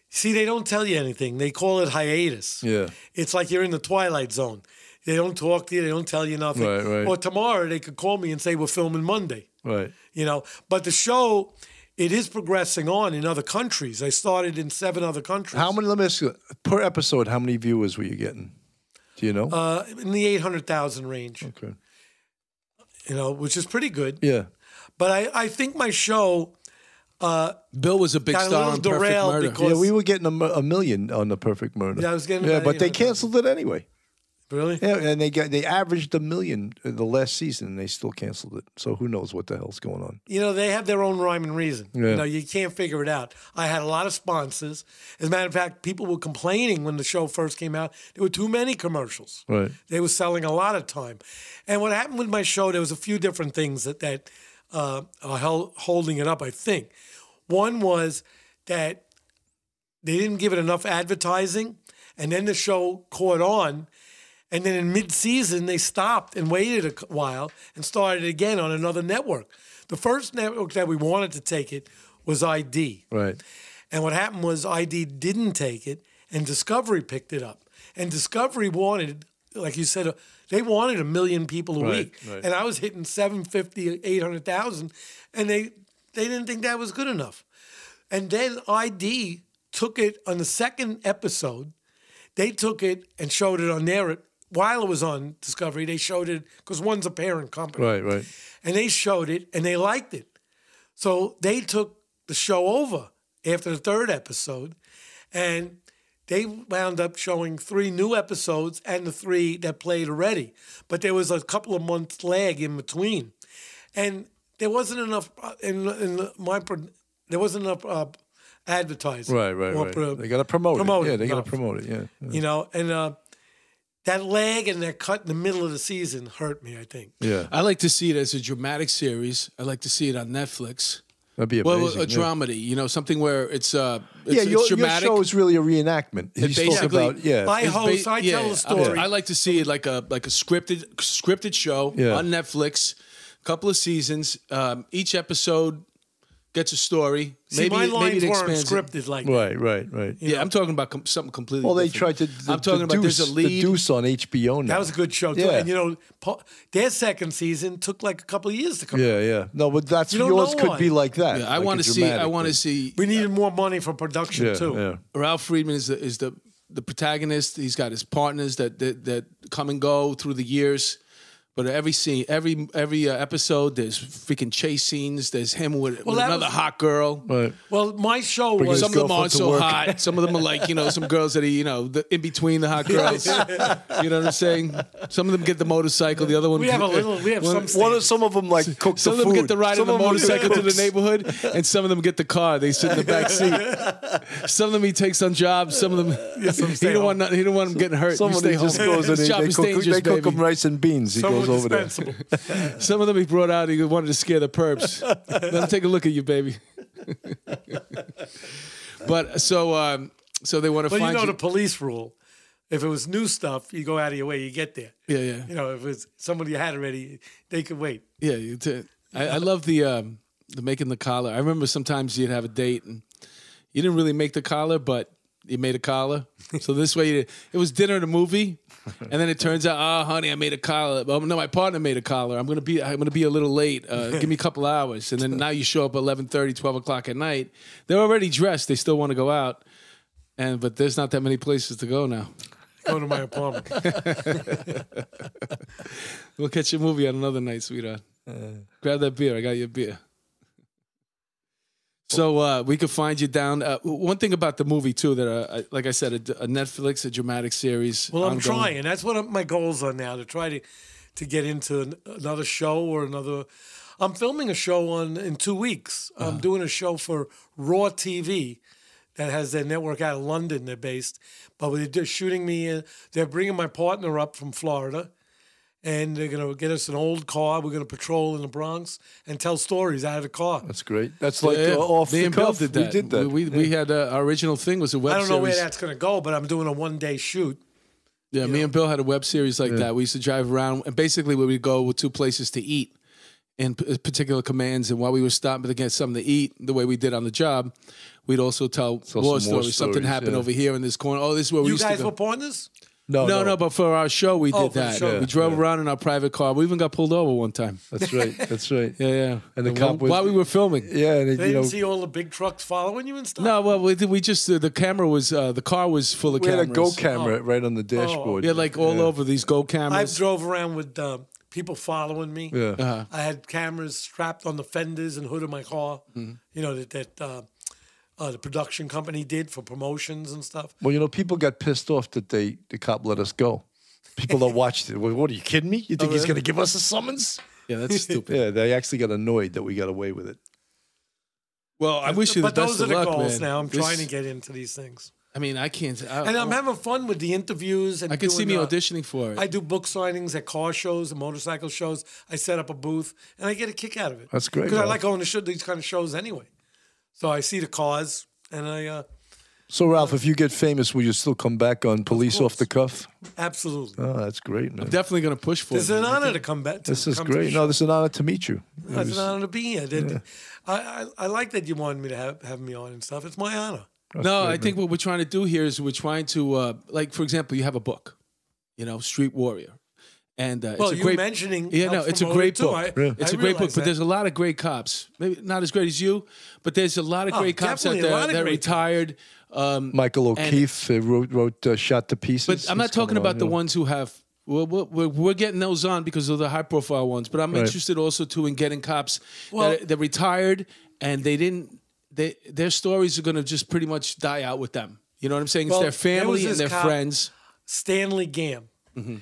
See, they don't tell you anything. They call it hiatus. Yeah. It's like you're in the twilight zone. They don't talk to you. They don't tell you nothing. Right, right. Or tomorrow they could call me and say we're filming Monday. Right. you know but the show it is progressing on in other countries i started in seven other countries How many? Let me ask you. Per episode, how many viewers were you getting? Do you know? uh, in the 800000 range okay. you know which is pretty good Yeah. but i, I think my show Uh, Bill was a big got star little on Perfect derailed Murder. because- Yeah, we were getting a, a million on the Perfect Murder. Yeah, I was getting Yeah, about but they canceled it anyway. really Yeah, and they got they averaged a million uh, the last season, and they still canceled it. So who knows what the hell's going on? you know they have their own rhyme and reason Yeah. you know you can't figure it out i had a lot of sponsors as a matter of fact people were complaining when the show first came out there were too many commercials Right. They were selling a lot of time. And what happened with my show, there was a few different things that, that uh, held, holding it up, I think. One was that they didn't give it enough advertising, and then the show caught on. And then in mid-season, they stopped and waited a while and started again on another network. The first network that we wanted to take it was ID. Right. And what happened was ID didn't take it, and Discovery picked it up. And Discovery wanted, like you said, uh, they wanted a million people a Right, week. right. And I was hitting 750, 800,000, and they, they didn't think that was good enough. And then ID took it on the second episode. they took it and showed it on their while it was on Discovery. They showed it because one's a parent company, Right, right. and they showed it and they liked it. So they took the show over after the third episode, and they wound up showing three new episodes and the three that played already. But there was a couple of months lag in between, and there wasn't enough uh, in in my there wasn't enough uh, advertising. Right, right, right. pro- they got to promote, promote it. it, Yeah, they got to promote it. Yeah. yeah. you know, and uh, that lag and that cut in the middle of the season hurt me. I think. Yeah. I like to see it as a dramatic series. I like to see it on Netflix. That'd be Well, a yeah. dramedy, you know, something where it's uh, it's, Yeah, it's your, your dramatic. show is really a reenactment. He's talking basically- about yeah. I host. ba- I tell yeah, a story. I like to see it like a like a scripted scripted show Yeah. on Netflix. A couple of seasons. Um, each episode gets a story. See, maybe my maybe lines it weren't expands it. scripted like that. right, right, right. Yeah, I'm talking about com- something completely. Well, they different. tried to. The, I'm talking the about Deuce, there's a lead. The Deuce on HBO now. That was a good show too. Yeah. And you know, pa- their second season took like a couple of years to come. Yeah, yeah. No, but that's You yours could why. be like that. Yeah, I like want to see. I want to see. We uh, needed more money for production Yeah, too. yeah. Ralph Friedman is the is the the protagonist. He's got his partners that that, that come and go through the years. But every scene, every every uh, episode, there's freaking chase scenes. There's him with, with that another was- hot girl. Right. Well, my show Bring was his Some of them girlfriend aren't to so work. hot. Some of them are like you know some girls that are you know the, in between the hot girls. you know what I'm saying? Some of them get the motorcycle. The other one we have a little. We have One- some. One of some of them like cook Some the of them food. get the ride Some on the of them motorcycle to the cooks. neighborhood, and some of them get the car. They sit in the back seat. Some of them he takes on jobs. Some of them he don't want nothing- he don't want them getting hurt. Some You of stay them just home. goes and This they, job they is cook, dangerous, they cook baby. him rice and beans. He Some goes over there. Some of them he brought out. He wanted to scare the perps. Let him take a look at you, baby. but so um, so they want to But you find know you. the police rule. If it was new stuff, you go out of your way, you get there. yeah, yeah. You know, if it's somebody you had already, they could wait. Yeah, you t- I, I love the um, the making the collar. I remember sometimes you'd have a date and you didn't really make the collar, but you made a collar. So this way, you, it was dinner and a movie, and then it turns out, oh, honey, I made a collar. Oh, no, my partner made a collar. I'm gonna be I'm gonna be a little late. Uh, give me a couple hours, and then now you show up at 11:30, 12 o'clock at night. They're already dressed. They still want to go out, and but there's not that many places to go now. Go to my apartment. We'll catch a movie on another night, sweetheart. Uh. Grab that beer. I got your beer. So uh, we could find you down. Uh, one thing about the movie too that, uh, like I said, a, a Netflix, a dramatic series. Well, I'm ongoing. trying. That's what my goals are now to try to to get into an, another show or another. I'm filming a show on in two weeks. Uh-huh. I'm doing a show for Raw TV that has their network out of London. They're based, but they're just shooting me. In, they're bringing my partner up from Florida, and they're gonna get us an old car. We're gonna patrol in the Bronx and tell stories out of the car. That's great. That's like Yeah, uh, off the and Bill cuff. did that. We did that. We, we had uh, our original thing was a web I don't know series. where that's gonna go, but I'm doing a one day shoot. Yeah, me and Bill had a web series like that. We used to drive around, and basically, we would go with two places to eat in particular commands. And while we were stopping to get something to eat, the way we did on the job, we'd also tell some war more stories. Something happened yeah. over here in this corner. Oh, this is where we You used guys to were go. partners. No, no, no, but for our show, we Oh, did for the that. show. we drove Yeah. around in our private car. We even got pulled over one time. That's right. That's right. Yeah, yeah. And the while, cop was- while we were filming. Yeah, and it, They you didn't see all the big trucks following you and stuff. No, well, we, we just uh, the camera was uh, the car was full of cameras. we had a go camera right on the dashboard. Yeah, like all over these go cameras. I drove around with uh, people following me. Yeah. Uh-huh. I had cameras strapped on the fenders and hood of my car. Mm-hmm. You know that that uh, uh, the production company did for promotions and stuff. Well, you know, people got pissed off that they the cop let us go. People that watched it. Well, what are you kidding me? You think he's really? going to give us a summons? yeah, that's stupid. Yeah, they actually got annoyed that we got away with it. Well, I wish you the but best those are of the luck, goals man. now. I'm This- trying to get into these things, I mean, I can't. I, and I'm having fun with the interviews. And I can see me uh, auditioning for it. I do book signings at car shows and motorcycle shows. I set up a booth, and I get a kick out of it. That's great, because I like going to show, these kind of shows anyway. So I see the cause, and I uh, So, Ralph, if you get famous, will you still come back on Police Off the Cuff? absolutely. Oh, that's great, man. I'm definitely going to push for it. It's it. an man. honor to come back. To This is come to the great. No, this is an honor to meet you. It It's was- an honor to be here. That- I, I, I like that you wanted me to have, have me on and stuff. It's my honor. No, I think what we're trying to do here is we're trying to, uh, like, for example, you have a book, you know, Street Warrior, And uh, Well, it's a you great, mentioning yeah, no, it's a great too. book. I- It's I a great book, realize but there's a lot of great cops. Maybe not as great as you, but there's a lot of Oh, great cops out definitely a there lot of that retired. Um, Michael O'Keefe uh, wrote wrote uh, "Shot to Pieces." but I'm not talking about on, the yeah. ones who have. Well, we're, we're, we're getting those on because of the high profile ones. But I'm Right. interested also too in getting cops Well- that they're retired and they didn't. They their stories are going to just pretty much die out with them. You know what I'm saying? It's their there family and their cop- friends. Stanley Gam. Mm-hmm.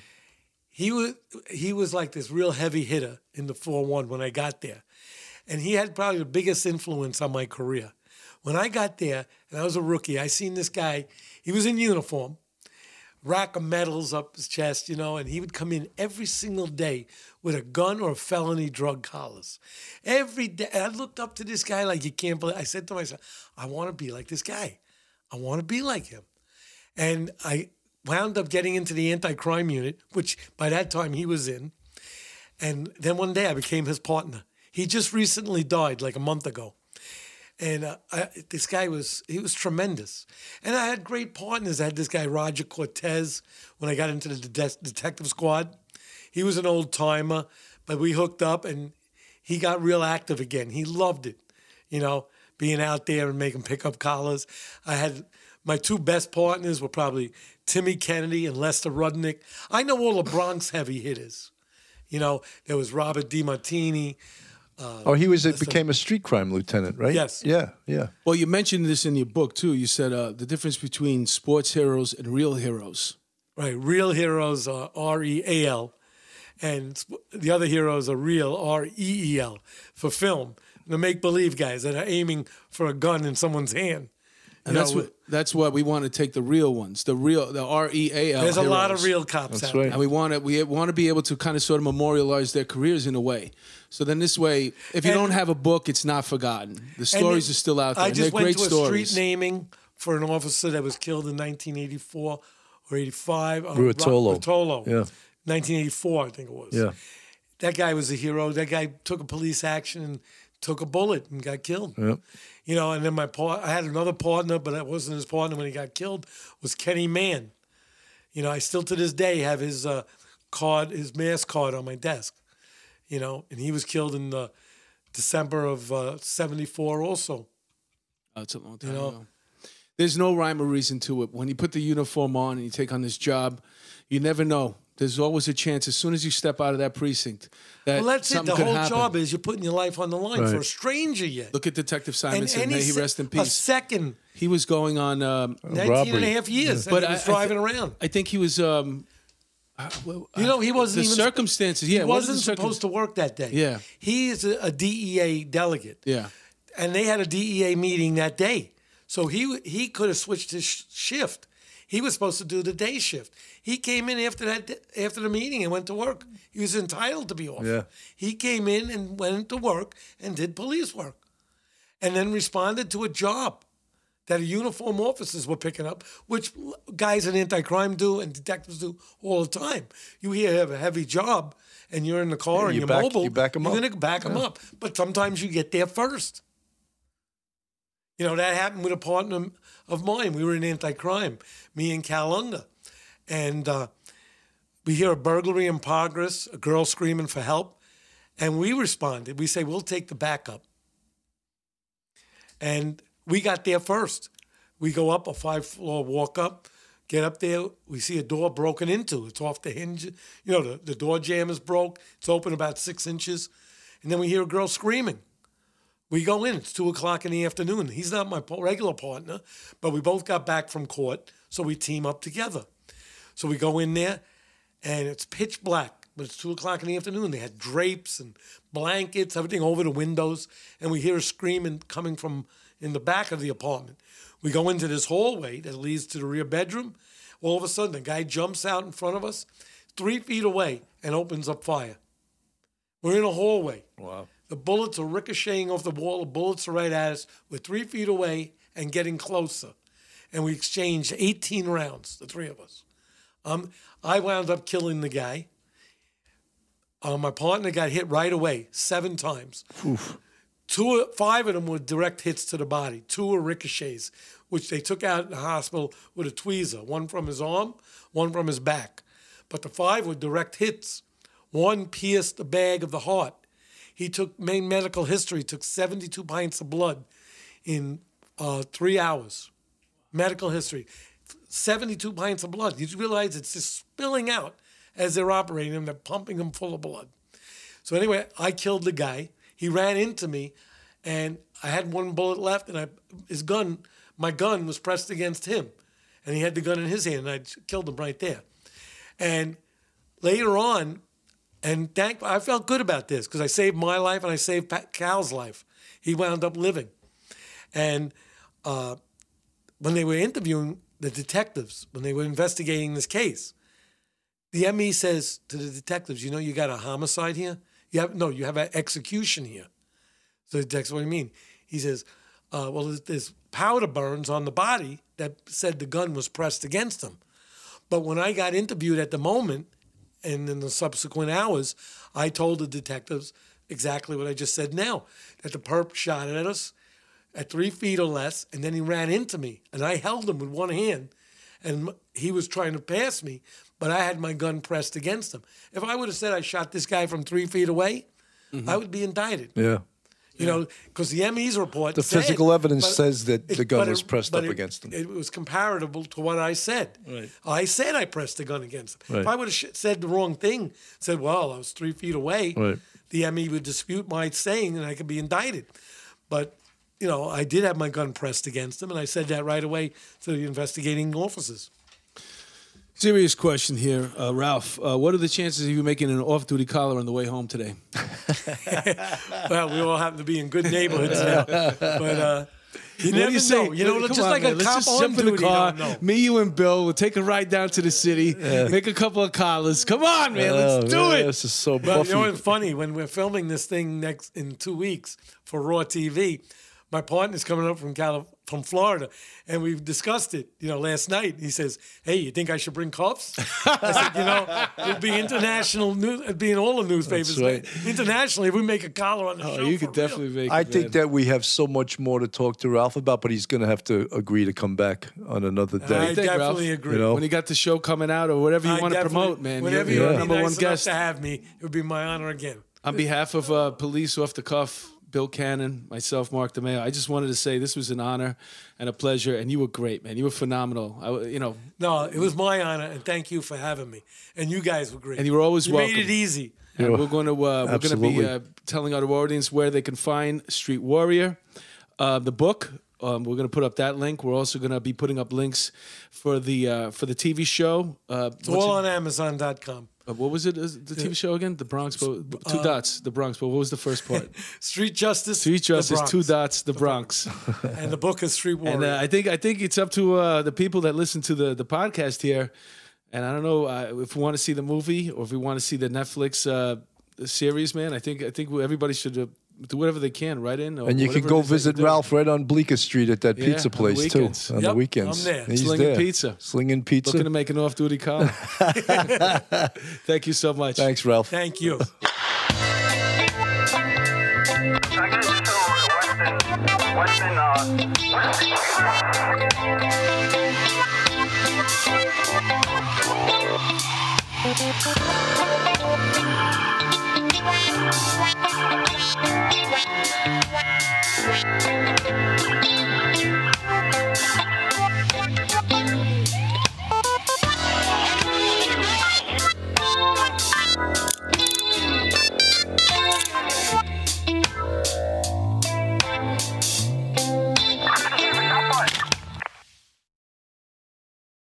He was he was like this real heavy hitter in the four one when I got there, and he had probably the biggest influence on my career. When I got there and I was a rookie, I seen this guy. He was in uniform, rack of medals up his chest, you know, and he would come in every single day with a gun or a felony drug collars. Every day, I looked up to this guy like you can't believe. I said to myself, I want to be like this guy. I want to be like him. And I wound up getting into the anti crime unit, which by that time he was in. And then one day I became his partner. He just recently died like a month ago. And uh, I, this guy was, he was tremendous. And I had great partners. I had this guy, Roger Cortez, when I got into the de- detective squad. He was an old timer, but we hooked up and he got real active again. He loved it, you know, being out there and making pickup collars. I had my two best partners were probably Timmy Kennedy and Lester Rudnick. I know all the Bronx heavy hitters. You know, there was Robert DiMartini. Oh, he was it became a street crime lieutenant, right? Yes. Yeah, yeah. Well, you mentioned this in your book too. You said uh, the difference between sports heroes and real heroes. Right, real heroes are R E A L, and the other heroes are real R E E L for film. The make believe guys that are aiming for a gun in someone's hand. And You that's know, what that's why we want to take the real ones, the real, the R E A L. There's a lot of real cops That's out right. and we want to we want to be able to kind of sort of memorialize their careers in a way. So then this way, if you And- don't have a book, it's not forgotten. The And stories are still out there. I and just they're went great to a stories. street naming for an officer that was killed in 1984 or 85. uh, Ruotolo. Ruotolo. Yeah. 1984, I think it was. Yeah. That guy was a hero. That guy took a police action and took a bullet and got killed. Yep. You know, and then my part, I had another partner, but I wasn't his partner when he got killed. Was Kenny Mann. You know, I still to this day have his uh, card, his mass card on my desk. You know, and he was killed in the December of uh, '74 also. Oh, it's a long time know? ago. There's no rhyme or reason to it. When you put the uniform on and you take on this job, you never know. There's always a chance as soon as you step out of that precinct that Well, that's it. The could whole happen. job is you're putting your life on the line for a stranger yet. Look at Detective and Simonsen. any May he rest in peace. A second, He was going on. Um, 19 robbery. and a half years, But and I- he was I thi- driving around. I think he was. Um, uh, well, You know, he wasn't the even circumstances. Yeah, he what are the wasn't circum- supposed to work that day. Yeah. he is a, a DEA delegate. Yeah, and they had a DEA meeting that day. So he he could have switched his sh- shift. He was supposed to do the day shift. He came in after that after the meeting and went to work. He was entitled to be off. Yeah. He came in and went to work and did police work, and then responded to a job that uniform officers were picking up, which guys in anti-crime do and detectives do all the time. You here have a heavy job and you're in the car and you you're back- mobile. you back 'em you're up. gonna back them up, but sometimes you get there first. You know, that happened with a partner of mine. We were in anti-crime, me and Cal Unger. And uh, we hear a burglary in progress, a girl screaming for help. And we responded. We say, we'll take the backup. And we got there first. We go up a five floor walk up, get up there. We see a door broken into. It's off the hinge. You know, the, the door jam is broke. It's open about six inches. And then we hear a girl screaming. We go in. It's two o'clock in the afternoon. He's not my regular partner, but we both got back from court, so we team up together. So we go in there, and it's pitch black, but it's two o'clock in the afternoon. They had drapes and blankets, everything over the windows, and we hear a screaming coming from in the back of the apartment. We go into this hallway that leads to the rear bedroom. All of a sudden, a guy jumps out in front of us, three feet away, and opens up fire. We're in a hallway. Wow. The bullets are ricocheting off the wall. The bullets are right at us. We're three feet away and getting closer. And we exchanged 18 rounds, the three of us. Um, I wound up killing the guy. Uh, my partner got hit right away, seven times. Two, five of them were direct hits to the body. Two were ricochets, which they took out in the hospital with a tweezer, one from his arm, one from his back. But the five were direct hits. One pierced the bag of the heart. He took main medical history, took 72 pints of blood in uh, three hours. Medical history, 72 pints of blood. You realize it's just spilling out as they're operating him. They're pumping him full of blood. So anyway, I killed the guy. He ran into me, and I had one bullet left, and I his gun, my gun was pressed against him, and he had the gun in his hand, and I killed him right there. And later on, and thank I felt good about this because I saved my life and I saved Pat Cal's life. He wound up living, and uh, when they were interviewing the detectives, when they were investigating this case, the ME says to the detectives, "You know, you got a homicide here. You have no, you have an execution here." So the detectives, what do you mean? He says, uh, "Well, there's- there's powder burns on the body that said the gun was pressed against him." But when I got interviewed at the moment, and in the subsequent hours, I told the detectives exactly what I just said now that the perp shot at us at three feet or less, and then he ran into me, and I held him with one hand, and he was trying to pass me, but I had my gun pressed against him. If I would have said I shot this guy from three feet away, mm-hmm. I would be indicted. Yeah. You know, because the ME's report, The said- physical evidence but says that the gun but was pressed but up against him. It was comparable to what I said. Right. I said I pressed the gun against him. Right. If I would have said the wrong thing, said, "Well, I was three feet away," Right. the ME would dispute my saying, and I could be indicted. But you know, I did have my gun pressed against him, and I said that right away to the investigating officers. Serious question here, uh, Ralph. Uh, what are the chances of you making an off-duty collar on the way home today? Well, we all happen to be in good neighborhoods now, but uh, you What never do you know. You know, Come just on, like man. a Let's cop just on jump in the car. don't know. Me, you, and Bill. We'll take a ride down to the city. Make a couple of collars. Come on, man. Let's Oh, do man, it. This is so But buffy. you know what's funny? When we're filming this thing next in two weeks for Raw TV, my partner's coming up from Cali- from Florida, and we've discussed it. You know, last night he says, "Hey, you think I should bring cuffs?" I said, "You know, it'd be international news. It'd be in all the newspapers. Right. Internationally, if we make a collar on the Oh, show, you could definitely real. make. I it, think man. that we have so much more to talk to Ralph about, but he's going to have to agree to come back on another I day. think, Ralph? definitely agree. You know? when you got the show coming out or whatever you I want to promote, man. Whenever You're, you're you're number number nice one guest. to have me, it would be my honor again. On behalf of uh, police off the cuff, Bill Cannon, myself, Mark DeMeo, I just wanted to say this was an honor and a pleasure, and you were great, man. You were phenomenal. I, you know, No, it was my honor, and thank you for having me. And you guys were great. And you were always you welcome. made it easy. And we're going to uh, we're going to be uh, telling our audience where they can find Street Warrior, uh, the book. Um, we're going to put up that link. We're also going to be putting up links for the uh, for the TV show. Uh, It's all on Amazon.com. uh, what was it? the TV show again? The Bronx. Bo- two dots. The Bronx. But what was the first part? Street Justice. Street the Justice. Bronx. Two dots. The Bronx. And the book is Street Warrior. And uh, I think I think it's up to uh, the people that listen to the the podcast here. And I don't know uh, if we want to see the movie or if we want to see the Netflix uh, series. Man, I think I think everybody should uh, do whatever they can. Right in, or And you can go it is that visit. Ralph right on Bleecker Street at that Yeah, pizza on the place too weekends. on the Yep, weekends. I'm there. He's Slinging there. pizza. Slinging pizza. Looking to make an off-duty call. Thank you so much. Thanks, Ralph. Thank you.